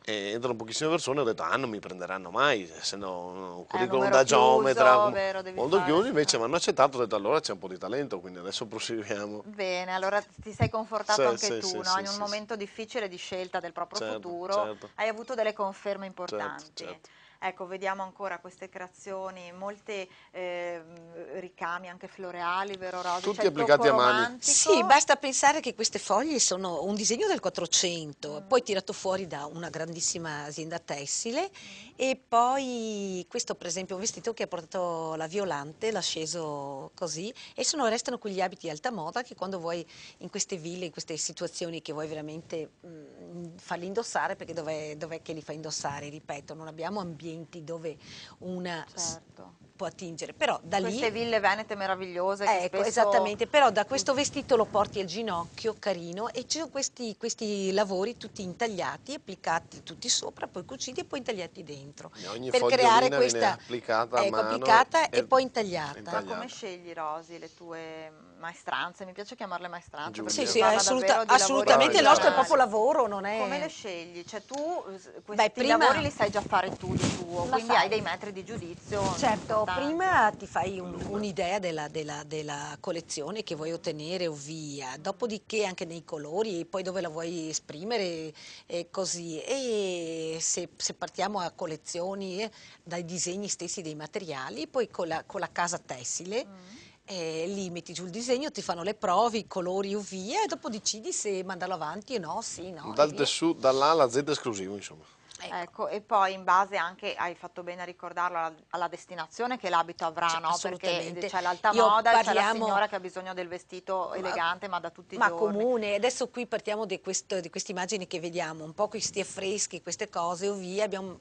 E entrano pochissime persone, ho detto, ah, non mi prenderanno mai, essendo un curriculum numero da geometra, vero, molto fare, chiuso, invece mi hanno accettato, ho detto, allora c'è un po' di talento, quindi adesso proseguiamo. Bene, allora ti sei confortato Sì, anche sì, tu, sì, no? in un momento difficile di scelta del proprio Certo, futuro, certo. hai avuto delle conferme importanti. certo. Ecco, vediamo ancora queste creazioni, molte ehm, ricami anche floreali, vero Rosa? Tutti C'è il applicati a romantico. Sì, basta pensare che queste foglie sono un disegno del 400, Mm. poi tirato fuori da una grandissima azienda tessile e poi questo per esempio è un vestito che ha portato la Violante, l'ha sceso così e sono, restano quegli abiti di alta moda che quando vuoi in queste ville, in queste situazioni che vuoi veramente mm, farli indossare, perché dov'è, dov'è che li fai indossare? Ripeto, non abbiamo ambienti dove una Certo. Può attingere, però da lì... Queste ville venete meravigliose. che Ecco, spesso- esattamente, però da questo vestito lo porti al ginocchio, carino, e ci sono questi, questi lavori tutti intagliati, applicati tutti sopra, poi cuciti e poi intagliati dentro. E ogni per creare viene questa applicata a ecco, mano applicata e, e- poi intagliata. Ma come scegli, Rosi, le tue maestranze? Mi piace chiamarle maestranze. Sì, sì, assoluta- assolutamente il nostro è proprio lavoro, non è... Come le scegli? Cioè tu questi Beh, prima- lavori li sai già fare tu di tuo, La quindi fai. hai dei metri di giudizio. Certo, prima ti fai un- un'idea della, della- della collezione che vuoi ottenere o via, dopodiché anche nei colori e poi dove la vuoi esprimere e così. E se, se partiamo a collezioni eh, dai disegni stessi dei materiali, poi con la, con la casa tessile. Mm. eh, lì metti giù il disegno, ti fanno le prove, i colori o via e dopo decidi se mandarlo avanti o no, sì, no. Dal tessuto, dall'A alla Z esclusivo, insomma. Ecco. Ecco, e poi in base anche, hai fatto bene a ricordarlo, alla, alla destinazione che l'abito avrà, Cioè, no? Perché assolutamente. c'è l'alta Io moda e c'è la parliamo- signora che ha bisogno del vestito elegante, ma da tutti i Ma giorni. comune, adesso qui partiamo di, questo- di queste immagini che vediamo, un po' questi affreschi, queste cose o via, abbiamo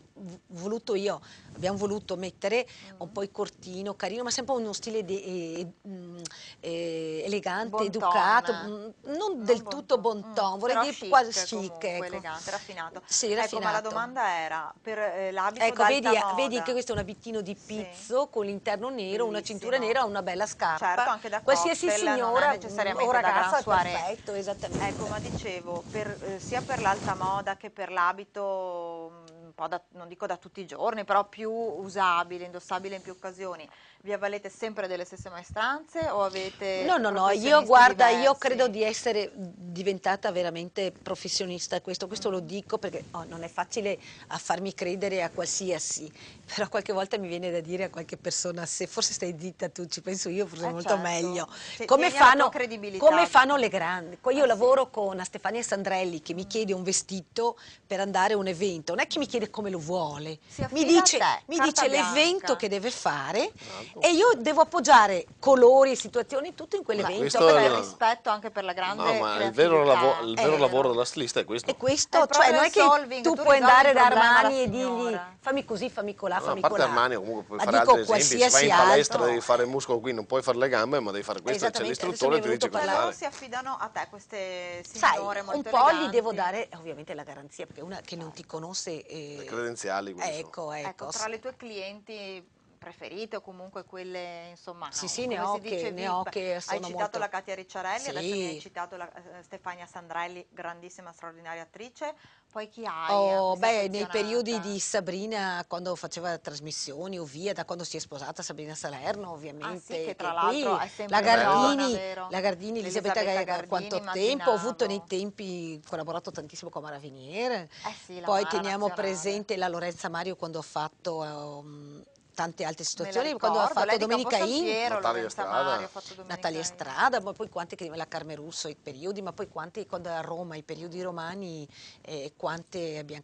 voluto io, abbiamo voluto mettere Mm. un po' il cortino, carino, ma sempre uno stile de- eh, mm, elegante, Bon educato, mm, non del bon tutto bon ton, Mm, vorrei dire quasi chic, comunque, ecco. elegante, raffinato. Sì, Ecco, ma la raffinato. Domanda era, per eh, l'abito Ecco, vedi, moda, vedi che questo è un abitino di Sì. pizzo con l'interno nero, una Bellissimo. cintura nera, una bella scarpa. Certo, anche da Qualsiasi cocktail, signora necessariamente o ragazza è perfetto, esattamente. Ecco, ma dicevo, per, eh, sia per l'alta moda che per l'abito, mm, un po' da- non dico da tutti i giorni, però più usabile, indossabile in più occasioni, vi avvalete sempre delle stesse maestranze o avete No, no, no, io guarda, io diversi? credo di essere diventata veramente professionista, questo, questo lo dico perché oh, non è facile a farmi credere a qualsiasi, però qualche volta mi viene da dire a qualche persona se forse stai zitta tu, ci penso io, forse Eh, molto certo. meglio. Ti- Come fanno, come fanno le grandi? Io sì. lavoro con la Stefania Sandrelli che mi chiede un vestito per andare a un evento, non è che mi chiede come lo vuole, mi dice, mi dice l'evento che deve fare Esatto. e io devo appoggiare colori e situazioni tutto in Ma quell'evento. questo per è il rispetto anche per la grande No, ma il vero, lavo- il vero Eh, lavoro no. della stilista è questo. E questo, È cioè non è che solving, tu tu puoi andare da Armani e dirgli fammi così, fammi colà, No, fammi a parte colà. Armani comunque puoi Ma fare altri esempi, se vai in palestra altro. devi fare il muscolo qui, non puoi fare le gambe, ma devi fare questo, c'è l'istruttore e ti dice è loro fare. si affidano a te, queste Sai, signore un molto po' gli devo dare ovviamente la garanzia, perché una che non ti conosce... eh, Le credenziali, sono. ecco, ecco. Ecco, tra le tue clienti preferite o comunque quelle, insomma, Sì, sì, ne ho che- ne ho che Hai sono citato molto- la Katia Ricciarelli, adesso mi hai Sì. citato la eh, Stefania Sandrelli, grandissima, straordinaria attrice, poi chi hai? Oh, sei beh, nei periodi di Sabrina, quando faceva trasmissioni o via, da quando si è sposata Sabrina Salerno, ovviamente. Ah, sì, che tra l'altro è sempre la Gardini, vero? la Gardini, Elisabetta Gaia, quanto Gardini, tempo ho avuto nei tempi, collaborato tantissimo con Mara Viniere. Eh sì, Poi Mara teniamo nazionale. presente la Lorenza Mario quando ha fatto ehm, tante altre situazioni, quando ha ricordo, fatto Domenica In. Natalia Strada. Natalia. Strada, ma poi quante che la Carme Russo i periodi, ma poi quante quando a Roma, i periodi romani, eh, quante abbiamo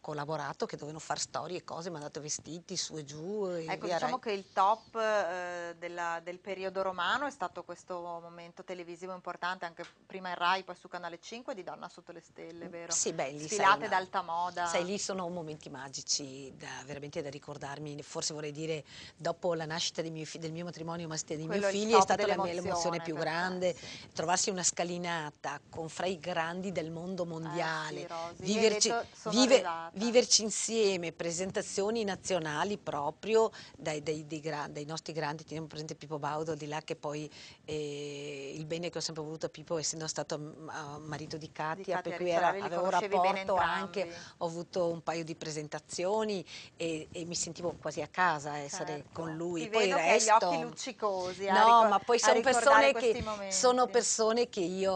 collaborato che dovevano fare storie e cose, mandato vestiti su e giù. E Ecco, via diciamo Rai. che il top eh, della- del periodo romano è stato questo momento televisivo importante, anche prima in Rai, poi su Canale 5 di Donna sotto le stelle, vero? Sì, beh, lì Sfilate d'alta moda. Sai, lì sono momenti magici, da- veramente da ricordarmi. Forse vorrei dire, dopo la nascita fi- del mio matrimonio, ma dei Quello miei figli, è stata la mia l'emozione più grande. sì. Trovarsi una scalinata con fra i grandi del mondo mondiale, Eh sì, viverci, vive- viverci insieme, presentazioni nazionali proprio dai, dai- gra- dai nostri grandi, teniamo presente Pippo Baudo, di là che poi eh, il bene che ho sempre voluto a Pippo, essendo stato ah, marito di Katia, Katia per cui era- avevo un rapporto anche, ho avuto un paio di presentazioni e, e mi sentivo quasi a casa a essere Certo. con lui. Ti poi vedo hai gli occhi resto- luccicosi a No, ma poi sono persone, che, sono persone che io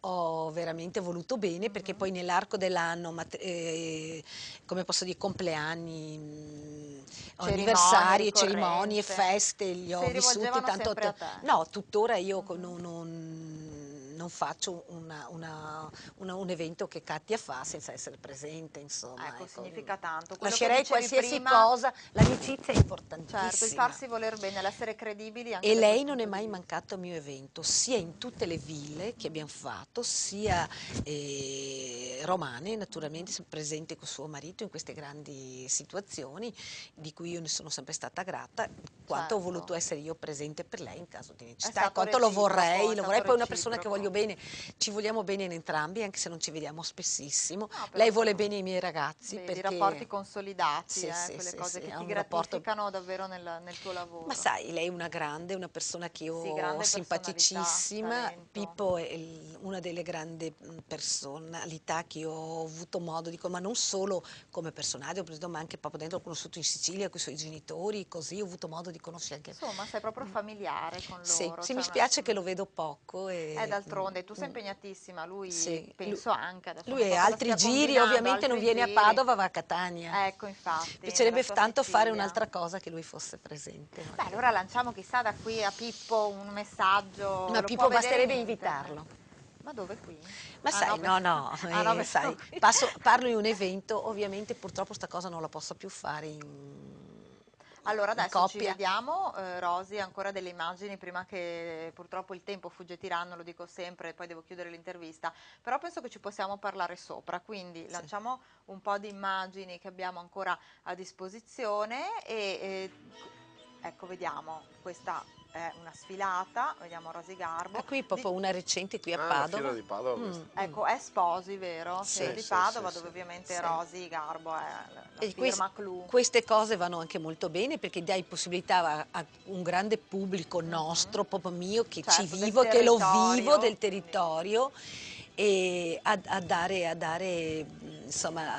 ho veramente voluto bene perché Mhm. poi nell'arco dell'anno, eh, come posso dire, compleanni, mh, Cerimonie, anniversari, cerimonie, feste, li ho Si vissuti tanto te. No, tuttora io non, non- non faccio una- una- una- un evento che Katia fa senza essere presente, insomma. Ecco, ecco. significa tanto. Quello Lascerei qualsiasi prima- cosa, l'amicizia è importantissima. Certo, il farsi voler bene, l'essere credibili anche E lei non è mai mancato al mio evento, sia in tutte le ville che abbiamo fatto, sia eh, romane, naturalmente, sempre presente con suo marito in queste grandi situazioni, di cui io ne sono sempre stata grata, quanto ho Certo. voluto essere io presente per lei in caso di necessità, quanto lo vorrei, lo vorrei poi una persona che reciproco. Voglio bene, ci vogliamo bene in entrambi, anche se non ci vediamo spessissimo. No, Lei vuole bene i miei ragazzi Vedi, perché... rapporti consolidati, Sì, eh, sì, quelle sì, cose che ti un rapporto- gratificano davvero nel, nel tuo lavoro. Ma sai, lei è una grande, una persona che io ho simpaticissima. Pippo è una delle grandi mh, personalità che io ho avuto modo di, ma non solo come personaggio, ma anche proprio dentro, l'ho conosciuto in Sicilia con i suoi genitori, così ho avuto modo di conoscere anche Insomma, sei proprio familiare con loro. Sì, sì, cioè mi una- spiace che lo vedo poco. E, Eh, d'altronde, tu sei mm, impegnatissima, lui Sì, penso anche. Adesso Lui non ha altri giri, ovviamente non altri viene a. Padova, va a Catania. Ecco, infatti. Piacerebbe tanto fare Sicilia. un'altra cosa che lui fosse presente. Beh, allora lanciamo chissà da qui a Pippo un messaggio. Ma Pippo basterebbe in invitarlo. Ma dove qui? Ma Ah, sai, no, per- no, Ah, no, eh, sai, passo- parlo di un evento, ovviamente purtroppo sta cosa non la posso più fare in, Allora adesso ci coppia. vediamo, eh, Rosy, ancora delle immagini prima che purtroppo il tempo fugge tirando, lo dico sempre, poi devo chiudere l'intervista, però penso che ci possiamo parlare sopra, quindi lanciamo un po' di immagini che abbiamo ancora a disposizione e, e, ecco vediamo, questa è una sfilata, vediamo Rosy Garbo. Ah, qui proprio una recente qui a Ah, la Padova. fiera di Padova Mm. Ecco, è Sposi, vero? Sì, Fiera di sì, Padova, sì, dove sì. ovviamente Sì. Rosy Garbo è la, E firma clou. queste cose vanno anche molto bene perché dai possibilità a, a un grande pubblico nostro, proprio mio, che Mhm. Certo, ci vivo, che lo territorio, vivo del quindi. E a, a dare, a dare insomma,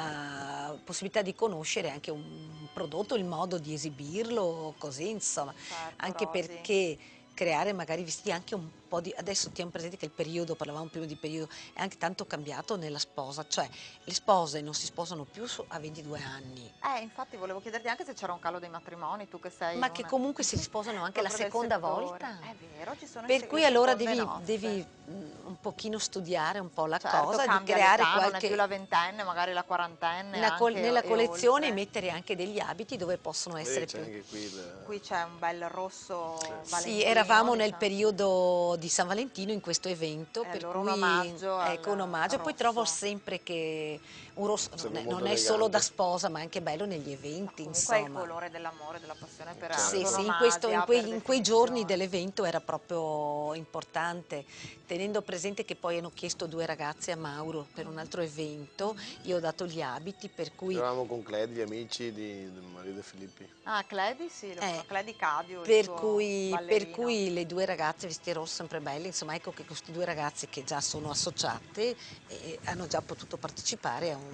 a- possibilità di conoscere anche un prodotto, il modo di esibirlo, così insomma, Certo, anche Rosy. perché creare magari vestiti anche un po' di... Adesso tiamo presente che il periodo, parlavamo prima di periodo, è anche tanto cambiato nella sposa, cioè le spose non si sposano più a 22 anni, Eh, infatti volevo chiederti anche se c'era un calo dei matrimoni, tu che sei ma che una- comunque si sposano anche la seconda volta. È vero, ci sono Per cui allora devi, devi, mh, un pochino studiare un po' la Certo, cosa, di creare l'età, non è qualche... più la ventenne, magari la quarantenne nella, col- anche, nella e collezione oltre. mettere anche degli abiti dove possono essere c'è più... anche qui il... Qui c'è un bel rosso valentino. Sì, eravamo nel diciamo. periodo di San Valentino in questo evento, E per allora un cui omaggio ecco un omaggio. Poi trovo sempre che rosso non è, non è solo da sposa, ma è anche bello negli Ma eventi, comunque è il insomma. colore dell'amore, della passione per Certo. Sì, sì, in, questo- in quei, in quei giorni dell'evento era proprio importante, tenendo presente che poi hanno chiesto due ragazze a Mauro per un altro evento, io ho dato gli abiti, per cui Eravamo con Cled, gli amici di, di Maria De Filippi. Ah, Clady sì, lo Eh, Clady Cadio, il per suo cui, per cui le due ragazze vestite rosse sempre belle, insomma ecco che queste due ragazze che già sono associate eh, hanno già potuto partecipare a un,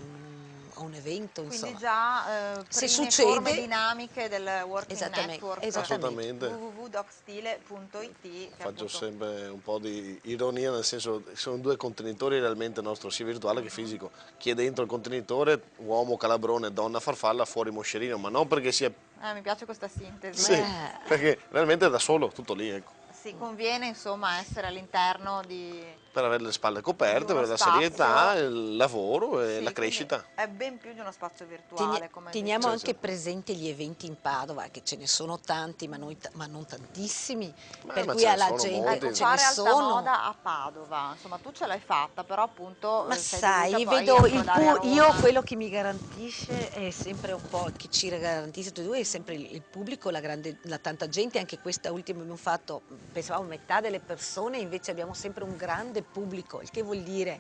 a un evento, Quindi insomma. già eh, Se prime succede- forme dinamiche del Working Esattamente, Network esattamente. Www.docstile.it Faccio appunto- sempre un po' di ironia, nel senso sono due contenitori realmente nostro, sia virtuale che fisico. Chi è dentro il contenitore, uomo, calabrone, donna, farfalla, fuori moscerino, ma non perché sia... Eh, mi piace questa sintesi. Sì, Eh. perché realmente è da solo, tutto lì, ecco. Sì, conviene insomma essere all'interno di... Per avere le spalle coperte, per la spazio. serietà, il lavoro e Sì, la crescita. È ben più di uno spazio Teni- virtuale. come teniamo Sì, anche sì. presente gli eventi in Padova, che ce ne sono tanti, ma, noi- ma non tantissimi, Ma- per ma cui alla sono gente molti. Ce ne fare alta sono. moda a Padova, insomma tu ce l'hai fatta, però appunto Ma eh, sei sai, vedo il io quello che mi garantisce è sempre un po', che ci garantisce tutti e due, è sempre il, il pubblico, la, grande, la tanta gente, anche questa ultima abbiamo fatto, pensavamo metà delle persone, invece abbiamo sempre un grande pubblico, il che vuol dire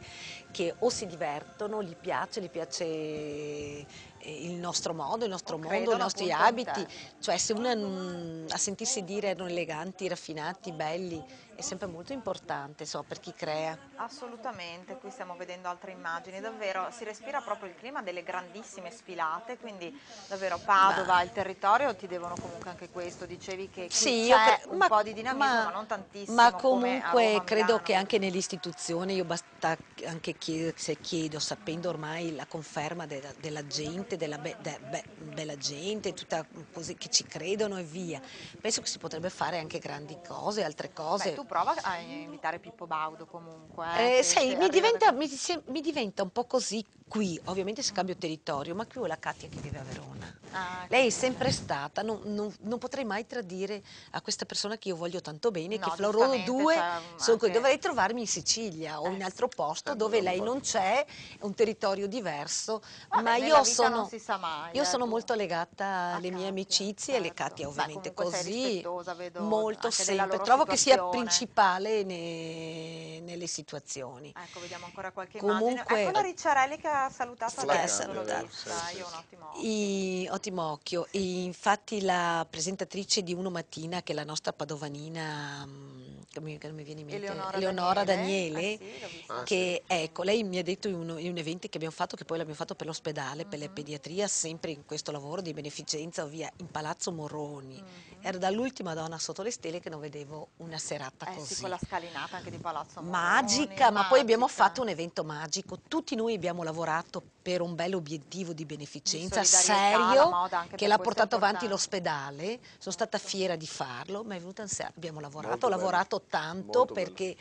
che o si divertono, gli piace, gli piace il nostro modo, il nostro O mondo, i nostri abiti, cioè se uno mm, a sentirsi dire erano eleganti, raffinati, belli, è sempre molto importante, so, per chi crea. Assolutamente, qui stiamo vedendo altre immagini, davvero si respira proprio il clima delle grandissime sfilate, quindi davvero Padova, il territorio ti devono comunque anche questo, dicevi che Sì, c'è un ma- po' di dinamismo ma, ma- non tantissimo Ma comunque Roma, credo che anche nell'istituzione io basta anche chiedere, se chiedo, sapendo ormai la conferma della, della gente, della be- de- be- bella gente, tutta così che ci credono e via. Penso che si potrebbe fare anche grandi cose, altre cose. Beh, tu prova a invitare Pippo Baudo comunque. Eh, sai, che mi diventa, da- mi, se- mi diventa un po' così qui, ovviamente se cambio territorio, ma qui ho la Katia che vive a Verona. Ah, Lei è sempre stata, non, non- non potrei mai tradire a questa persona che io voglio tanto bene, No, che Florodo giustamente, 2 cioè, sono anche- dovrei trovarmi in Sicilia o Eh, in altro posto dove lei non c'è, è un territorio diverso, Vabbè, ma io sono, non si sa mai, io eh, sono molto legata alle mie amicizie e le certo. Katia ovviamente così, molto sempre, trovo che sia situazione. principale ne- nelle situazioni. Ecco, vediamo ancora qualche Comunque- immagine. Ecco la Ricciarelli che ha salutato adesso, l'ho salutato. Sì, io sì, un ottimo I- ottimo occhio. E infatti la presentatrice di Uno Mattina, che è la nostra padovanina, mm, mi, che non mi viene in mente, Eleonora, Eleonora Daniele, Daniele, Eh sì, l'ho vista. Ah, che ecco, lei mi ha detto in, uno- in un evento che abbiamo fatto, che poi l'abbiamo fatto per l'ospedale, per la Mhm. pediatria, sempre in questo lavoro di beneficenza, via, in Palazzo Moroni. Mhm. Era dall'ultima donna sotto le stele che non vedevo una serata Eh così. sì, quella scalinata anche di Palazzo Moroni, Magica, ma poi abbiamo magica. fatto un evento magico. Tutti noi abbiamo lavorato per un bel obiettivo di beneficenza la serio anche che l'ha portato avanti l'ospedale. Sono stata fiera di farlo, ma è venuta in sé- abbiamo lavorato, ho bello. Tanto Molto bello. perché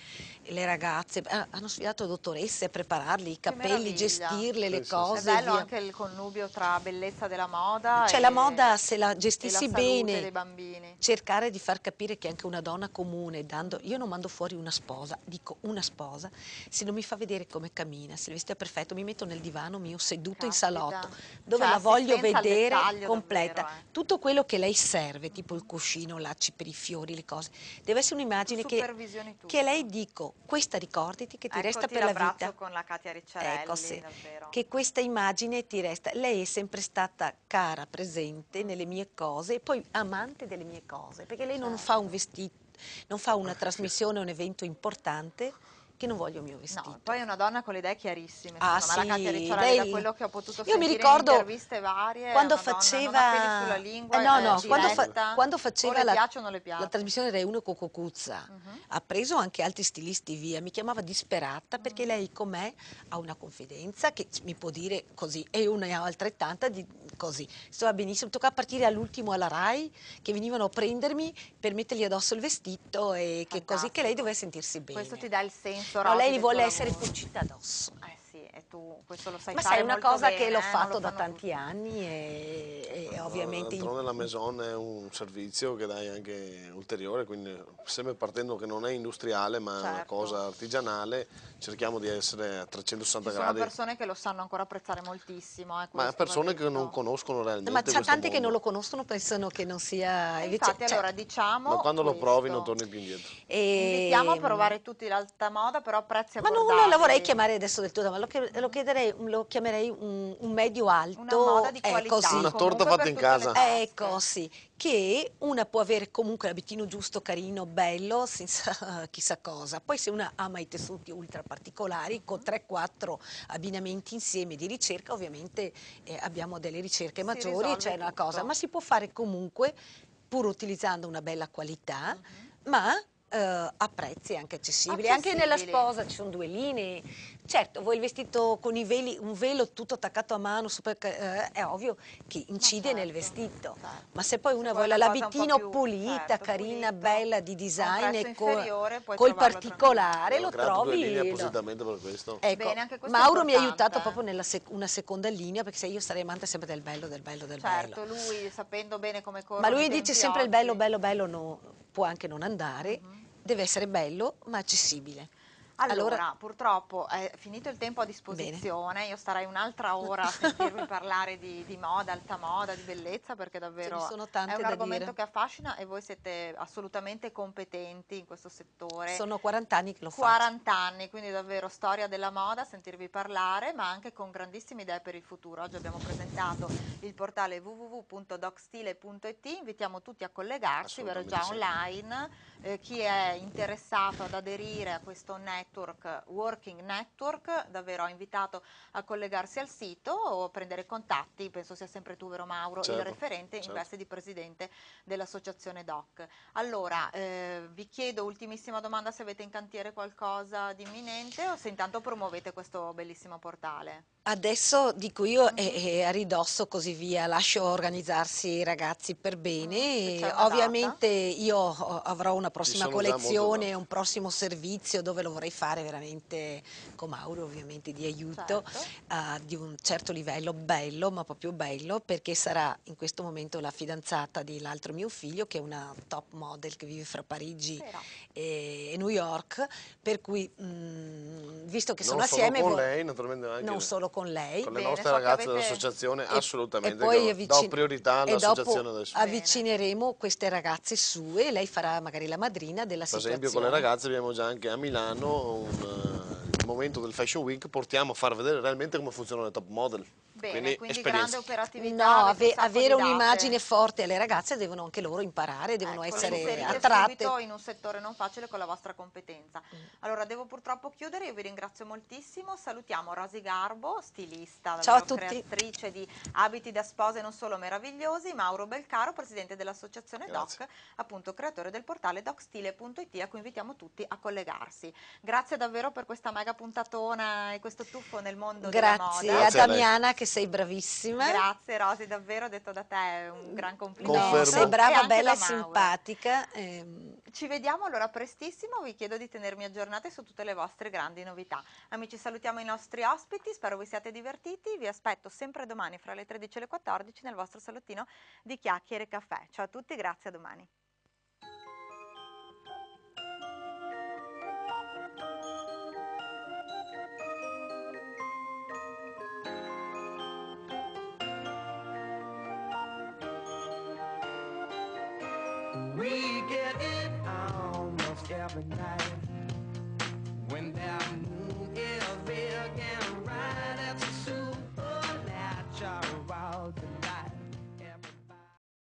le ragazze ah, hanno sfidato dottoresse a prepararli i capelli, gestirle le Sì, sì, sì. È cose. bello via. anche il connubio tra bellezza della moda Cioè e, la moda se la la gestissi salute bene cercare di far capire che anche una donna comune, dando, io non mando fuori una sposa, dico una sposa, se non mi fa vedere come cammina, se il vestito è perfetto, mi metto nel divano mio seduto in Caspita. salotto, dove Cioè, la voglio vedere completa. davvero, eh. Tutto quello che lei serve, tipo il cuscino, lacci per i fiori, le cose, deve essere un'immagine che, che lei dico, questa ricordati che ti resta Eccoti per la vita. con la Katia Ricciarelli, Ecco, sì. davvero. Che questa immagine ti resta. Lei è sempre stata cara, Mm. presente nelle mie cose e poi amante delle mie cose, perché lei non Certo. fa un vestito, non fa una trasmissione, un evento importante che non voglio il mio vestito. No, poi è una donna con le idee chiarissime, Ah, me, la sì, Katia Ricciarelli, da lei- quello che ho potuto Io mi ricordo in interviste varie, quando faceva sulla lingua, Eh, no, no, quando, fa- quando faceva le la, piace o non le piace. la trasmissione Rai 1 con Cocuzza Mhm. ha preso anche altri stilisti via, mi chiamava disperata perché lei con me ha una confidenza che mi può dire così e una altrettanta di così. Stava benissimo, toccava partire all'ultimo alla Rai che venivano a prendermi per mettergli addosso il vestito e che così che lei doveva sentirsi bene. Questo ti dà il senso, No, Rosy, lei del vuole essere cucita addosso. Eh e tu questo lo sai Ma fare sai, una molto cosa bene, che l'ho eh, fatto da tanti tutti. anni e, e ovviamente... in- D'altronde la Maison è un servizio che dai anche ulteriore, quindi sempre partendo che non è industriale ma è una Certo. cosa artigianale, cerchiamo di essere a 360 Ci sono gradi. persone che lo sanno ancora apprezzare moltissimo. Eh, Ma questo persone che non conoscono realmente Ma c'è questo tanti che mondo. non lo conoscono, pensano che non sia... E Infatti, cioè, allora diciamo. Ma quando lo provi non questo. torni più indietro. e- Invitiamo a provare tutti l'alta moda, però a prezzi Ma non la vorrei chiamare adesso del tutto, ma lo, chi- lo chiederei, lo chiamerei un, un medio alto. Una moda di ecco, qualità. sì. Una torta fatta in casa. Ecco, sì, che una può avere comunque l'abitino giusto, carino, bello, senza chissà cosa. Poi se una ama i tessuti ultra particolari, con 3-4 abbinamenti insieme di ricerca, ovviamente eh, abbiamo delle ricerche Si maggiori, c'è una cosa, ma si può fare comunque pur utilizzando una bella qualità, Mhm. ma eh, a prezzi anche accessibili. Anche nella Accessibili. sposa ci sono due linee. Certo, vuoi il vestito con i veli, un velo tutto attaccato a mano, super eh, è ovvio che incide nel certo, vestito. certo. Ma se poi Se una vuoi vuole un l'abitino più, pulita, certo, carina, pulito, bella, di un design e col, col particolare, lo due trovi. linee lo- appositamente per questo. Ecco, Bene, anche questo Mauro mi ha aiutato proprio nella sec- una seconda linea perché se io sarei amante sempre del bello, del bello, del Certo, bello. lui sapendo bene come corre. Ma lui dice sempre il bello, bello, bello no, può anche non andare, Mhm. Deve essere bello ma accessibile. Allora, purtroppo è finito il tempo a disposizione, io starei un'altra ora a sentirvi parlare di, di moda, alta moda, di bellezza, perché davvero è un da argomento dire. che affascina e voi siete assolutamente competenti in questo settore. Sono 40 anni che lo faccio. 40 anni, quindi davvero storia della moda, sentirvi parlare, ma anche con grandissime idee per il futuro. Oggi abbiamo presentato il portale www.docstile.it, invitiamo tutti a collegarsi, vero già online. Eh, chi è interessato ad aderire a questo network, Working Network, davvero ho invitato a collegarsi al sito o a prendere contatti, penso sia sempre tu, vero Mauro, il Certo, referente in certo. veste di presidente dell'associazione DOC. Allora, eh, vi chiedo ultimissima domanda se avete in cantiere qualcosa di imminente o se intanto promuovete questo bellissimo portale. Adesso dico io è, è a ridosso così via, lascio organizzarsi i ragazzi per bene. e una ovviamente io ho- avrò una prossima collezione, un prossimo servizio dove lo vorrei fare veramente con Mauro, ovviamente di aiuto, Certo. ah, di un certo livello, bello, ma proprio bello, perché sarà in questo momento la fidanzata dell'altro mio figlio, che è una top model che vive fra Parigi Però, e New York, per cui mm, visto che sono non solo assieme con lei, naturalmente anche non solo con lei, con le Bene, nostre so ragazze avete- dell'associazione, assolutamente. E poi avvicin- do priorità all'associazione adesso. Avvicineremo queste ragazze sue e lei farà magari la madrina della Per situazione. esempio con le ragazze abbiamo già anche a Milano un, eh, il momento del Fashion Week, portiamo a far vedere realmente come funzionano le top model. Bene, quindi, esperienza. grande operatività. No, ave- avere un'immagine forte alle ragazze devono anche loro imparare, devono Ecco, essere inserite attratte. subito in un settore non facile con la vostra competenza. Mm. Allora, devo purtroppo chiudere, io vi ringrazio moltissimo, salutiamo Rosy Garbo, stilista, Ciao a davvero tutti. creatrice di abiti da spose non solo meravigliosi, Mauro Belcaro, presidente dell'associazione. DOC, appunto creatore del portale docstile.it a cui invitiamo tutti a collegarsi. Grazie davvero per questa mega puntatona e questo tuffo nel mondo della Grazie moda. a Grazie a. Damiana che sei bravissima. Grazie Rosy, davvero detto da te è un gran No, complimento. Confermo. sei brava, bella e simpatica. ehm, Ci vediamo allora prestissimo, vi chiedo di tenermi aggiornati su tutte le vostre grandi novità. Amici, salutiamo i nostri ospiti, spero vi siate divertiti, vi aspetto sempre domani fra le 13 e le 14 nel vostro salottino di chiacchiere e caffè. Ciao a tutti, grazie a domani. Every night. When there